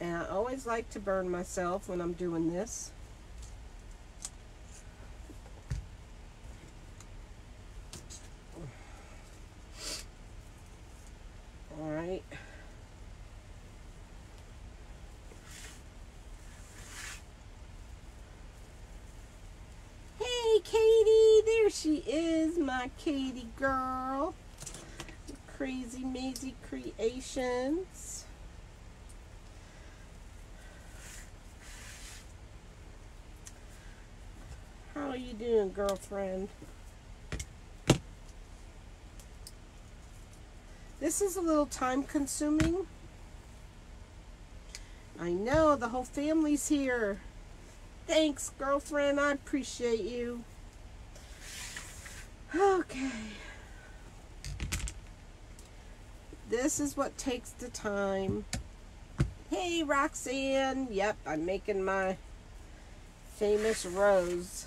And I always like to burn myself when I'm doing this. Alright. Hey, Katie. There she is, my Katie girl. Crazy Maisie Creations. How are you doing, girlfriend? This is a little time consuming. I know, the whole family's here. Thanks, girlfriend. I appreciate you. Okay. This is what takes the time. Hey, Roxanne. Yep, I'm making my famous rose.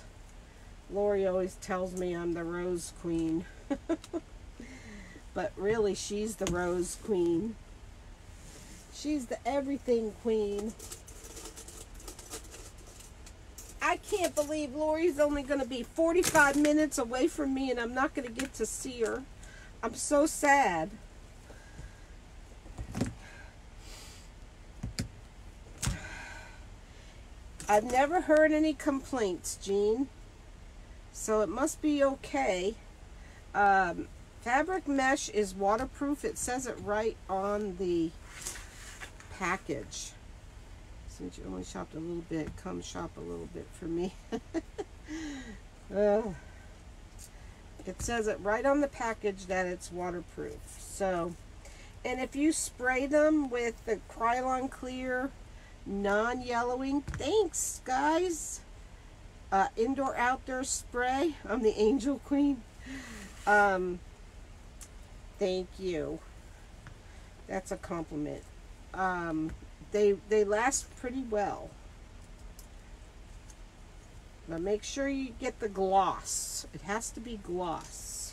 Lori always tells me I'm the rose queen. but really, she's the rose queen. She's the everything queen. I can't believe Lori's only going to be 45 minutes away from me and I'm not going to get to see her. I'm so sad. I've never heard any complaints, Jean. So it must be okay. Um, fabric mesh is waterproof. It says it right on the package. Since you only shopped a little bit, come shop a little bit for me. uh, it says it right on the package that it's waterproof. So, and if you spray them with the Krylon Clear non-yellowing, thanks guys. Uh, indoor outdoor spray. I'm the angel queen. Um, thank you. That's a compliment. Um, they they last pretty well. But make sure you get the gloss. It has to be gloss.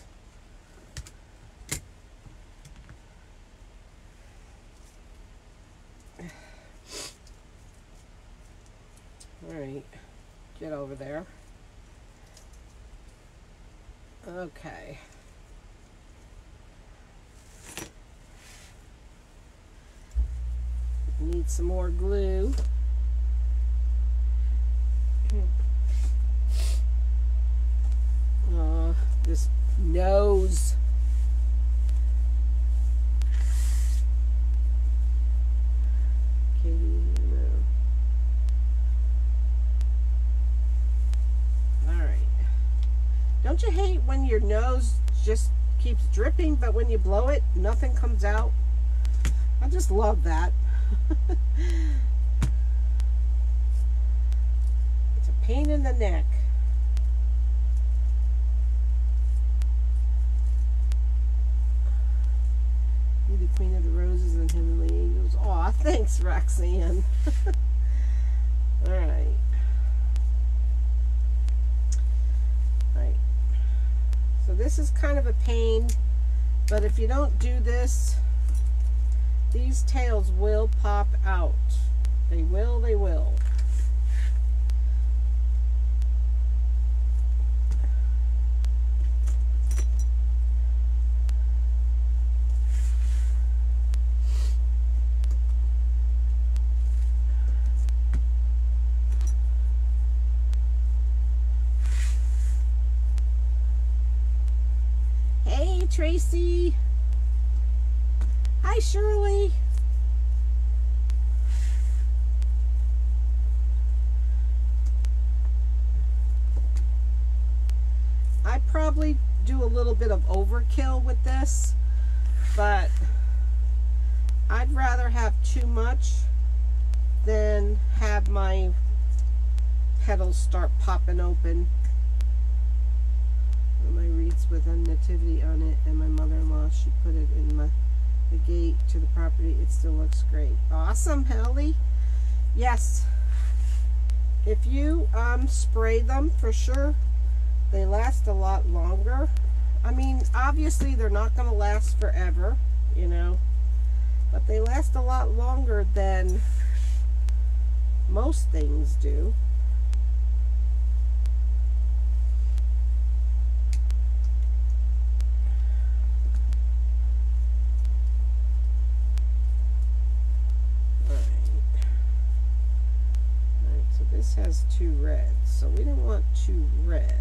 All right, get over there. Okay. Need some more glue. Uh, this nose. Alright. Don't you hate when your nose just keeps dripping, but when you blow it, nothing comes out? I just love that. it's a pain in the neck. You the queen of the roses and heavenly angels. Aw, thanks, Roxanne. Alright. Right. So this is kind of a pain But if you don't do this, these tails will pop out. They will, they will. Hey, Tracy. Hi, Shirley. I probably do a little bit of overkill with this, but I'd rather have too much than have my petals start popping open. With a nativity on it, and my mother-in-law, she put it in my the gate to the property. It still looks great. Awesome, Helly. Yes. If you um, spray them, for sure, they last a lot longer. I mean, obviously, they're not going to last forever, you know, but they last a lot longer than most things do. Two reds, so we don't want two reds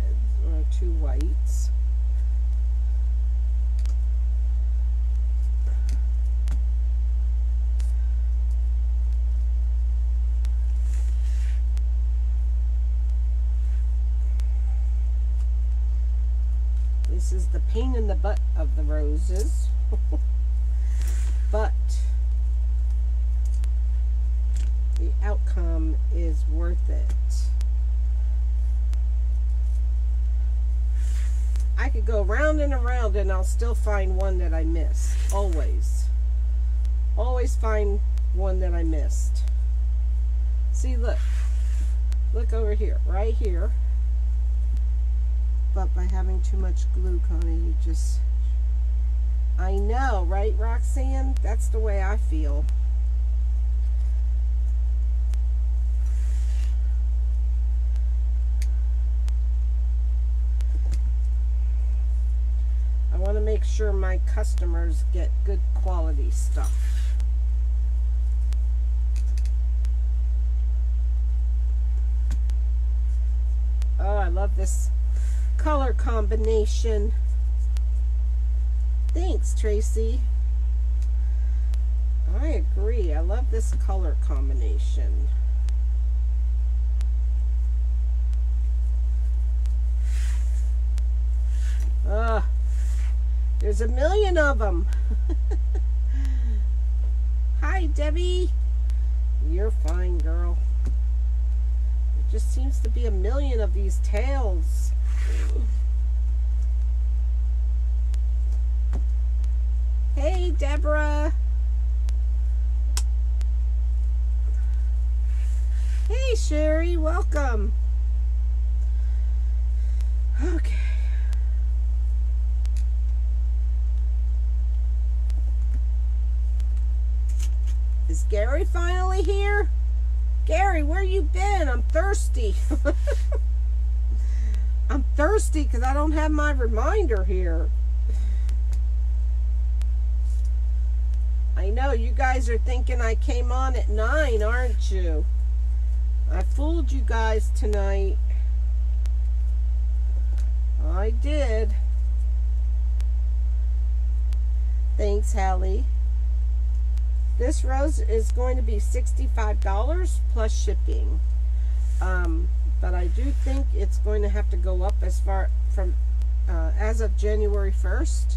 or two whites. This is the pain in the butt of the roses. but the outcome is worth it. I could go round and around and I'll still find one that I missed. Always. Always find one that I missed. See, look. Look over here. Right here. But by having too much glue, Connie, you just... I know, right, Roxanne? That's the way I feel. Want to make sure my customers get good quality stuff. Oh, I love this color combination. Thanks, Tracy. I agree. I love this color combination. Ah. There's a million of them. Hi, Debbie. You're fine, girl. There just seems to be a million of these tails. Hey, Deborah. Hey, Sherry. Welcome. Okay. Is Gary finally here? Gary, where you been? I'm thirsty. I'm thirsty because I don't have my reminder here. I know, you guys are thinking I came on at 9, aren't you? I fooled you guys tonight. I did. Thanks, Hallie. This rose is going to be $65 plus shipping. Um, but I do think it's going to have to go up as far from uh, as of January 1st.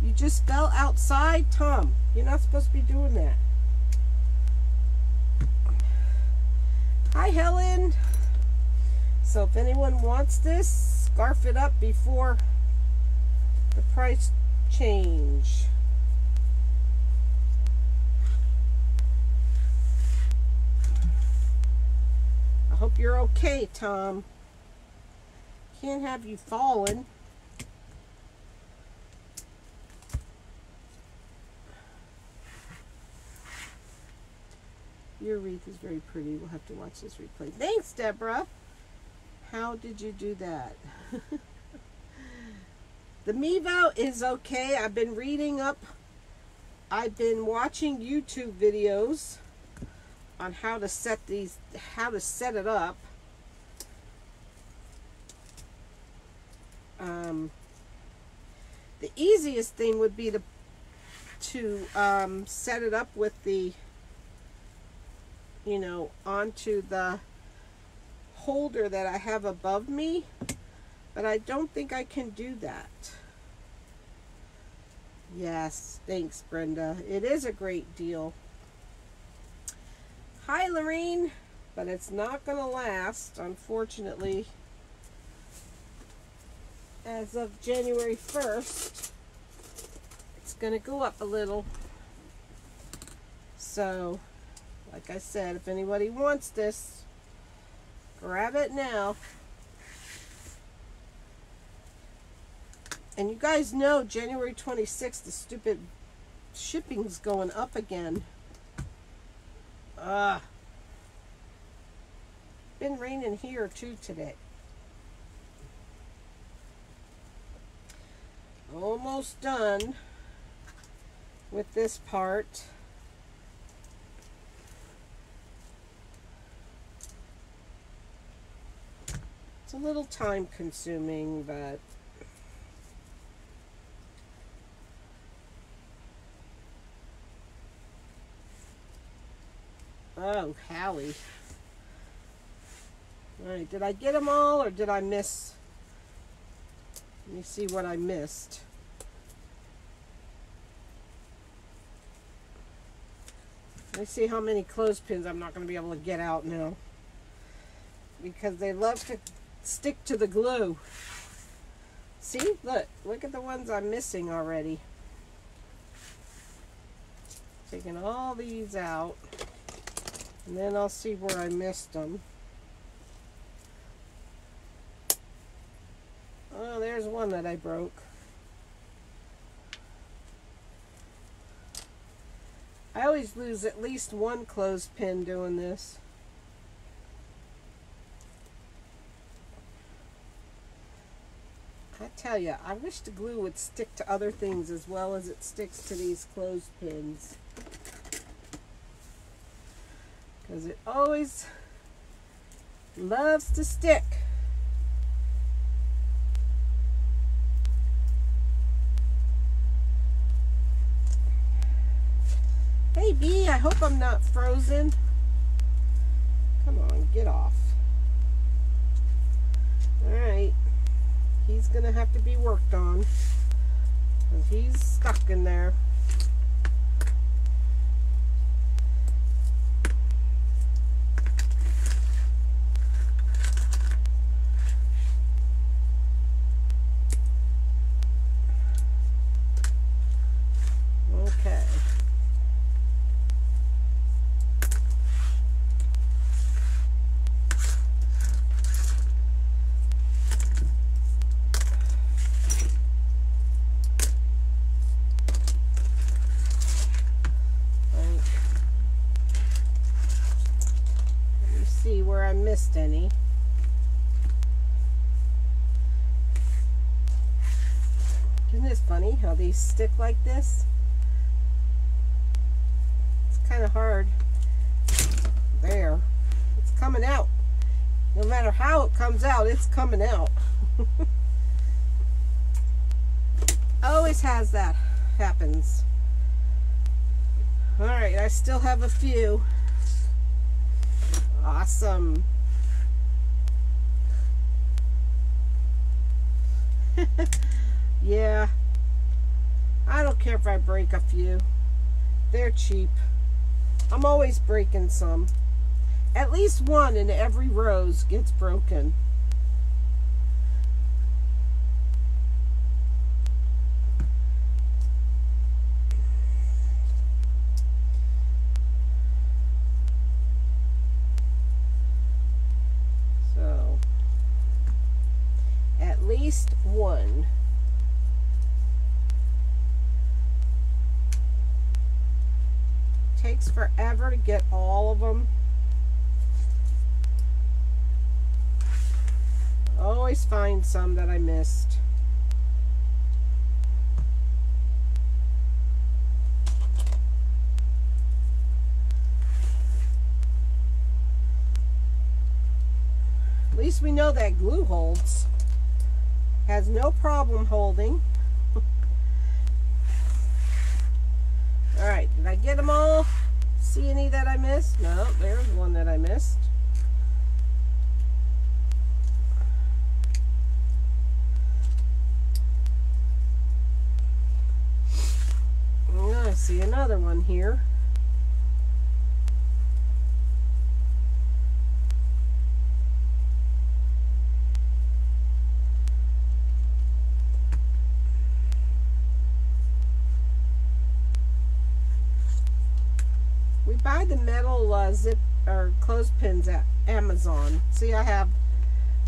You just fell outside, Tom. You're not supposed to be doing that. Hi, Helen. So if anyone wants this, scarf it up before the price change. I hope you're okay, Tom. Can't have you falling. Your wreath is very pretty. We'll have to watch this replay. Thanks, Deborah. How did you do that? the Mevo is okay. I've been reading up. I've been watching YouTube videos on how to set these, how to set it up. Um, the easiest thing would be to to um, set it up with the you know onto the holder that I have above me but I don't think I can do that. Yes thanks Brenda. It is a great deal hi Lorene but it's not gonna last unfortunately as of January 1st. It's going to go up a little. So, like I said, if anybody wants this, grab it now. And you guys know January 26th, the stupid shipping's going up again. Ah. Been raining here too today. almost done with this part. It's a little time consuming, but Oh, Hallie. All right, did I get them all or did I miss let me see what I missed. Let me see how many clothespins I'm not going to be able to get out now. Because they love to stick to the glue. See? Look. Look at the ones I'm missing already. Taking all these out. And then I'll see where I missed them. Oh, there's one that I broke. I always lose at least one clothespin doing this. I tell you, I wish the glue would stick to other things as well as it sticks to these clothespins. Because it always loves to stick. Hey, B, I hope I'm not frozen. Come on, get off. Alright. He's going to have to be worked on. Because he's stuck in there. Missed any. Isn't this funny how these stick like this? It's kind of hard. There. It's coming out. No matter how it comes out, it's coming out. Always has that. Happens. Alright, I still have a few. Awesome. yeah. I don't care if I break a few. They're cheap. I'm always breaking some. At least one in every rose gets broken. least one. takes forever to get all of them. Always find some that I missed. At least we know that glue holds. Has no problem holding. Alright, did I get them all? See any that I missed? No, there's one that I missed. I see another one here. Uh, zip or clothespins at Amazon. See, I have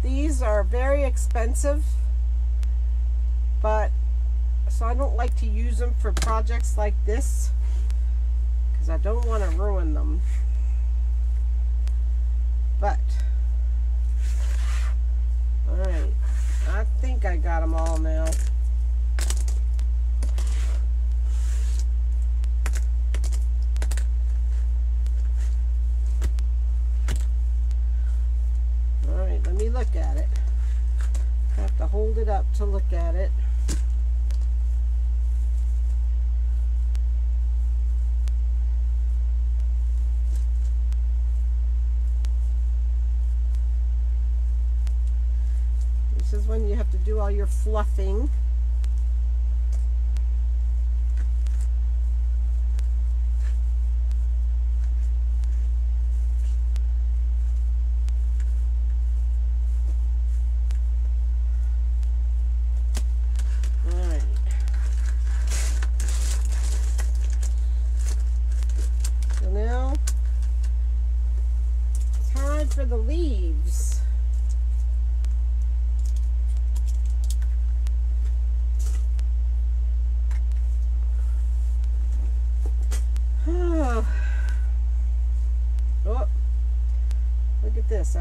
these are very expensive, but so I don't like to use them for projects like this because I don't want to ruin them. But, alright, I think I got them all now. hold it up to look at it. This is when you have to do all your fluffing.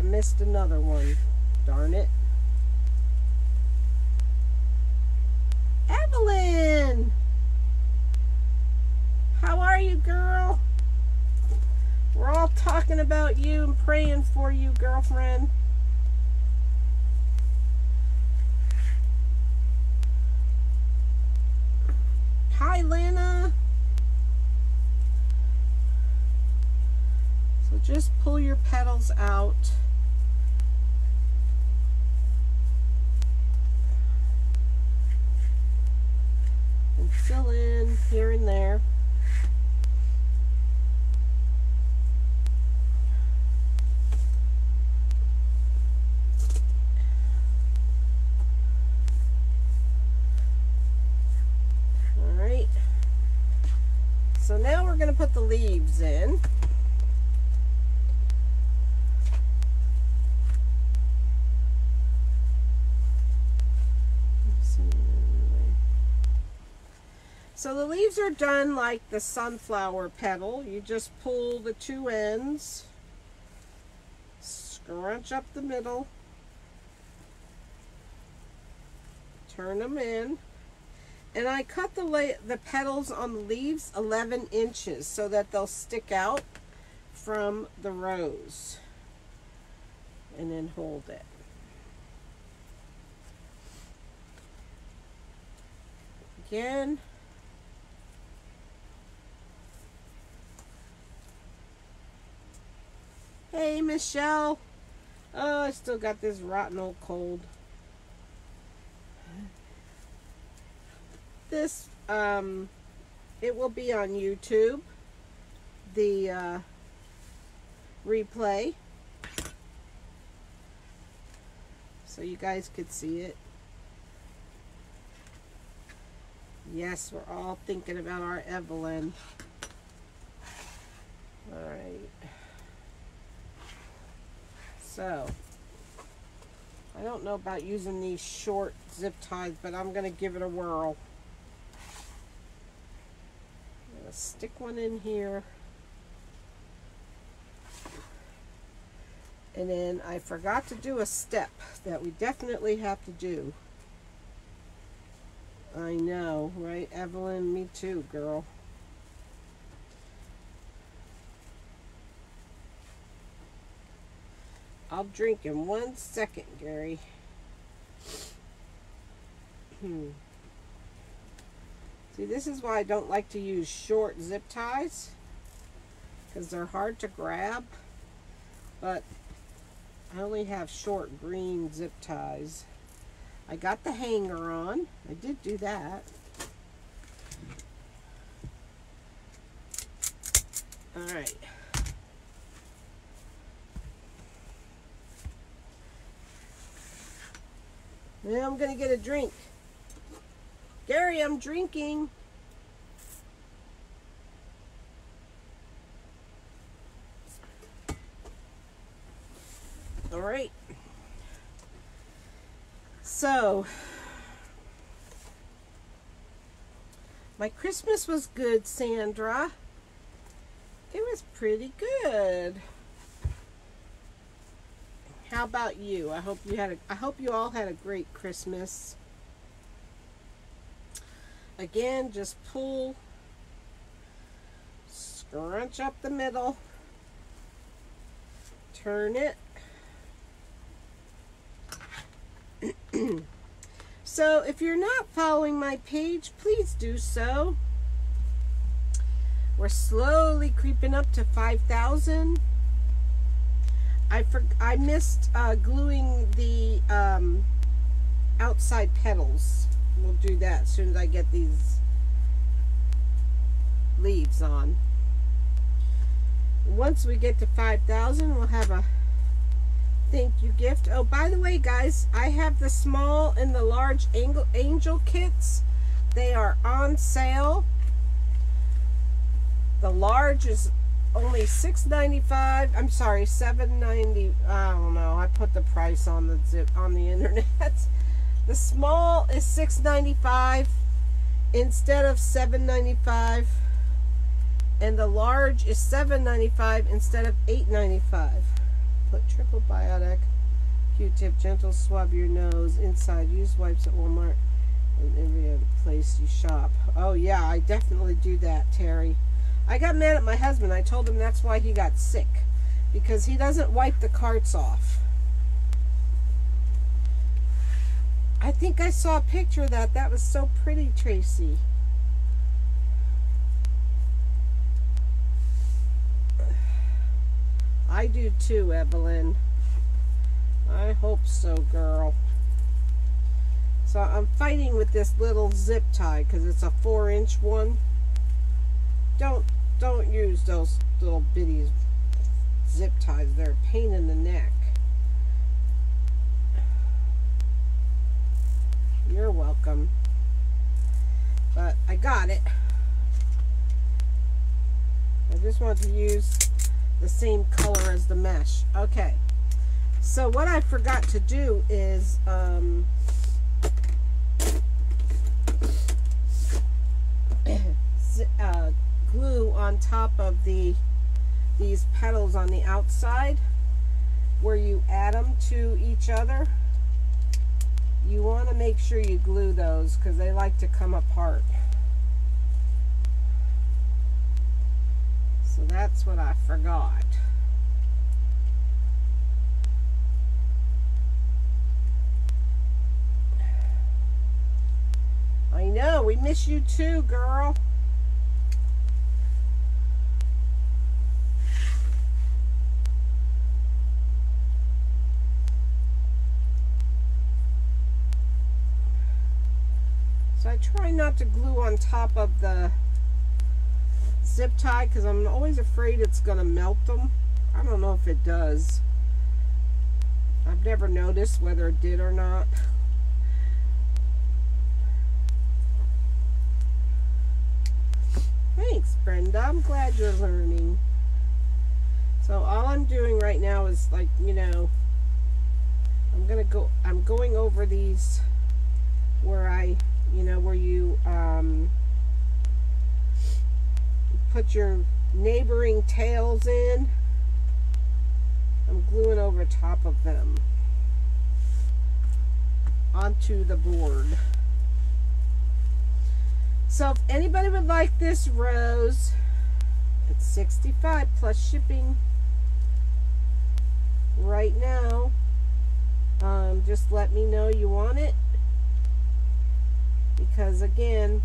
Missed another one. Darn it. Evelyn! How are you, girl? We're all talking about you and praying for you, girlfriend. Hi, Lana. So just pull your petals out. fill in here and there. Alright. So now we're going to put the leaves in. So the leaves are done like the sunflower petal. You just pull the two ends, scrunch up the middle, turn them in, and I cut the, the petals on the leaves 11 inches so that they'll stick out from the rose. And then hold it. Again, Hey, Michelle. Oh, I still got this rotten old cold. This, um, it will be on YouTube. The, uh, replay. So you guys could see it. Yes, we're all thinking about our Evelyn. All right. So, I don't know about using these short zip ties, but I'm going to give it a whirl. I'm going to stick one in here. And then I forgot to do a step that we definitely have to do. I know, right? Evelyn, me too, girl. I'll drink in one second, Gary. Hmm. See, this is why I don't like to use short zip ties because they're hard to grab. But I only have short green zip ties. I got the hanger on. I did do that. All right. Now I'm going to get a drink. Gary, I'm drinking. All right. So, my Christmas was good, Sandra. It was pretty good. How about you? I hope you had a, I hope you all had a great Christmas. Again, just pull, scrunch up the middle, turn it. so if you're not following my page, please do so. We're slowly creeping up to 5,000. I for, I missed uh, gluing the um, outside petals. We'll do that as soon as I get these leaves on. Once we get to 5,000, we'll have a thank you gift. Oh, by the way, guys, I have the small and the large angel, angel kits. They are on sale. The large is only $6.95. I'm sorry, $7.90. I don't know. I put the price on the zip on the internet. the small is $6.95 instead of $7.95. And the large is $7.95 instead of $8.95. Put triple biotic Q-tip, gentle swab your nose inside. Use wipes at Walmart and every other place you shop. Oh yeah, I definitely do that, Terry. I got mad at my husband. I told him that's why he got sick. Because he doesn't wipe the carts off. I think I saw a picture of that. That was so pretty, Tracy. I do too, Evelyn. I hope so, girl. So I'm fighting with this little zip tie because it's a four inch one. Don't don't use those little bitty zip ties. They're a pain in the neck. You're welcome. But I got it. I just want to use the same color as the mesh. Okay. So what I forgot to do is um, uh, glue on top of the these petals on the outside where you add them to each other. You want to make sure you glue those because they like to come apart. So that's what I forgot. I know we miss you too girl So I try not to glue on top of the zip tie because I'm always afraid it's going to melt them. I don't know if it does. I've never noticed whether it did or not. Thanks, Brenda. I'm glad you're learning. So all I'm doing right now is like, you know, I'm going to go, I'm going over these where I you know, where you um, put your neighboring tails in. I'm gluing over top of them onto the board. So if anybody would like this rose, it's 65 plus shipping right now. Um, just let me know you want it. Because again,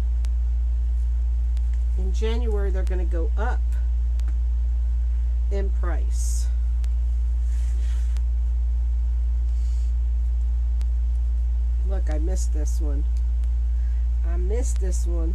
in January they're going to go up in price. Look, I missed this one. I missed this one.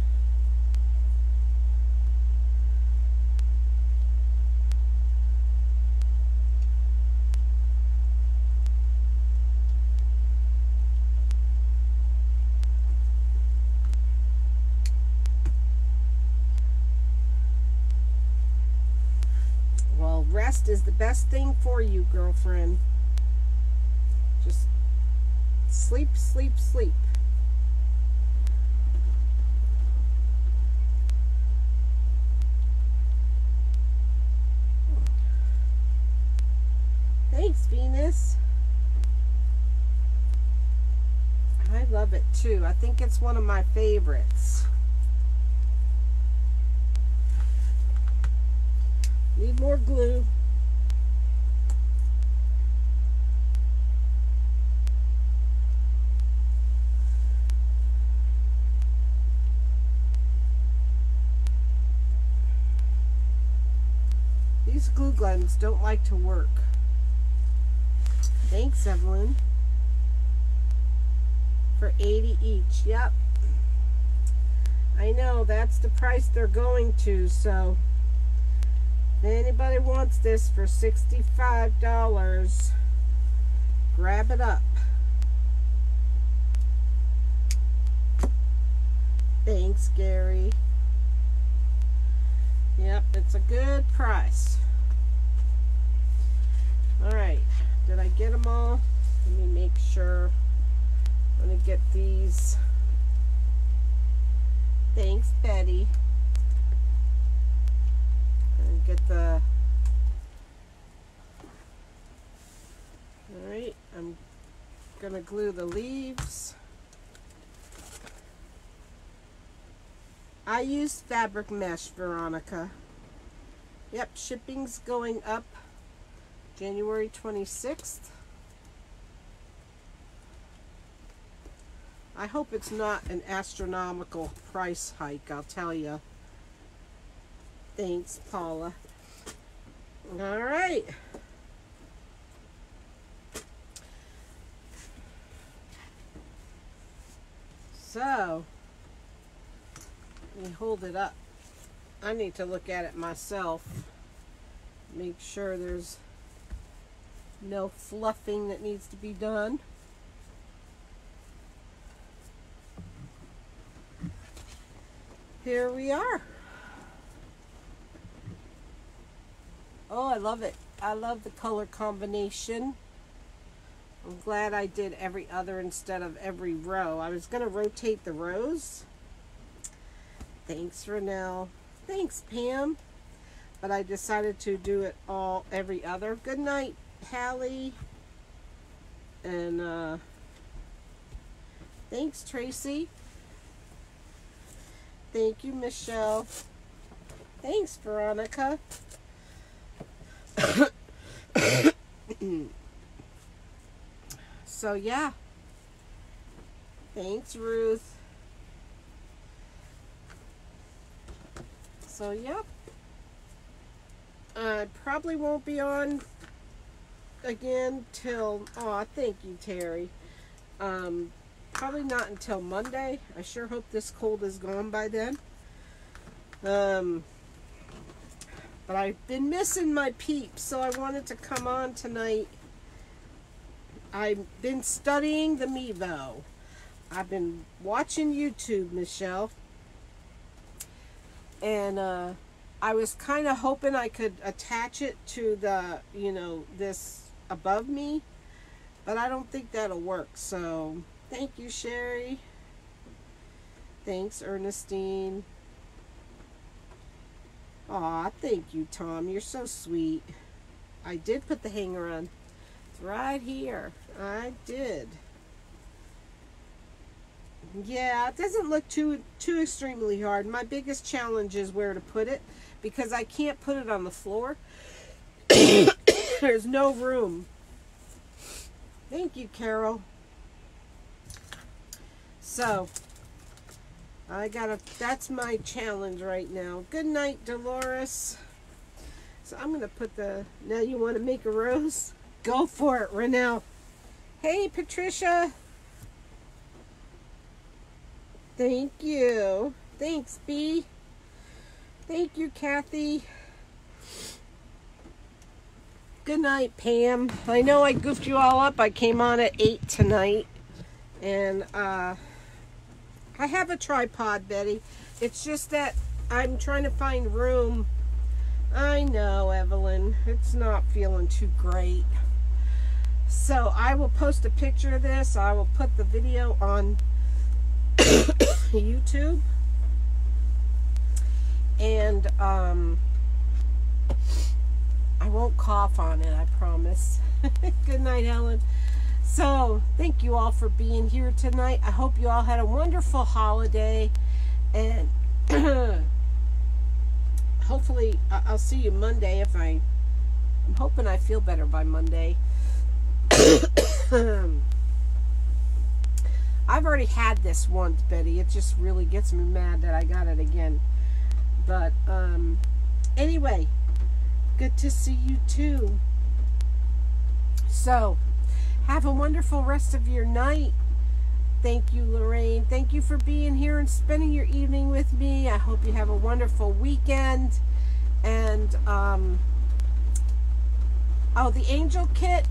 Well, rest is the best thing for you, girlfriend. Just sleep, sleep, sleep. Thanks, Venus. I love it too. I think it's one of my favorites. Need more glue. These glue guns don't like to work. Thanks, Evelyn. For 80 each. Yep. I know, that's the price they're going to, so if anybody wants this for $65, grab it up. Thanks, Gary. Yep, it's a good price. Alright, did I get them all? Let me make sure. I'm going to get these. Thanks, Betty. Get the... Alright, I'm going to glue the leaves. I use fabric mesh, Veronica. Yep, shipping's going up January 26th. I hope it's not an astronomical price hike, I'll tell you. Thanks, Paula. All right. So, let me hold it up. I need to look at it myself. Make sure there's no fluffing that needs to be done. Here we are. Oh, I love it. I love the color combination. I'm glad I did every other instead of every row. I was going to rotate the rows. Thanks, Renelle. Thanks, Pam. But I decided to do it all every other. Good night, Hallie. And uh, thanks, Tracy. Thank you, Michelle. Thanks, Veronica. so, yeah. Thanks, Ruth. So, yep. I probably won't be on again till, oh, thank you, Terry. Um, probably not until Monday. I sure hope this cold is gone by then. Um, but I've been missing my peeps, so I wanted to come on tonight. I've been studying the Mevo. I've been watching YouTube, Michelle. And uh, I was kind of hoping I could attach it to the, you know, this above me. But I don't think that'll work. So, thank you, Sherry. Thanks, Ernestine. Aw, thank you, Tom. You're so sweet. I did put the hanger on. It's right here. I did. Yeah, it doesn't look too too extremely hard. My biggest challenge is where to put it because I can't put it on the floor. There's no room. Thank you, Carol. So, I gotta, that's my challenge right now. Good night, Dolores. So I'm gonna put the, now you wanna make a rose? Go for it, Renelle. Hey, Patricia. Thank you. Thanks, B. Thank you, Kathy. Good night, Pam. I know I goofed you all up. I came on at 8 tonight. And uh, I have a tripod, Betty. It's just that I'm trying to find room. I know, Evelyn. It's not feeling too great. So I will post a picture of this. I will put the video on YouTube. And um, I won't cough on it, I promise. Good night, Helen. So, thank you all for being here tonight. I hope you all had a wonderful holiday. And hopefully, I'll see you Monday if I. I'm hoping I feel better by Monday. I've already had this once, Betty. It just really gets me mad that I got it again. But, um, anyway, good to see you too. So, have a wonderful rest of your night. Thank you, Lorraine. Thank you for being here and spending your evening with me. I hope you have a wonderful weekend. And, um, oh, the angel kit,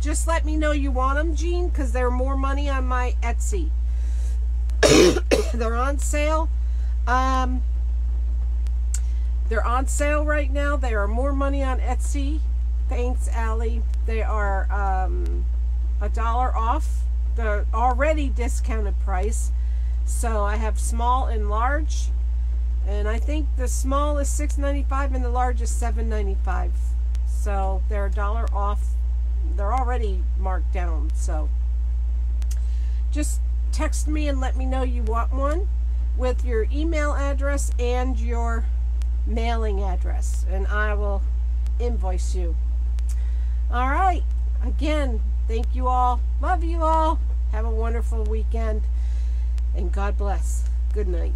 just let me know you want them, Jean, because they're more money on my Etsy. they're on sale. Um, they're on sale right now. They are more money on Etsy. Thanks, Allie. They are um, a dollar off the already discounted price. So I have small and large. And I think the small is $6.95 and the large is $7.95. So they're a dollar off. They're already marked down. So just text me and let me know you want one with your email address and your mailing address. And I will invoice you. All right. Again, thank you all. Love you all. Have a wonderful weekend. And God bless. Good night.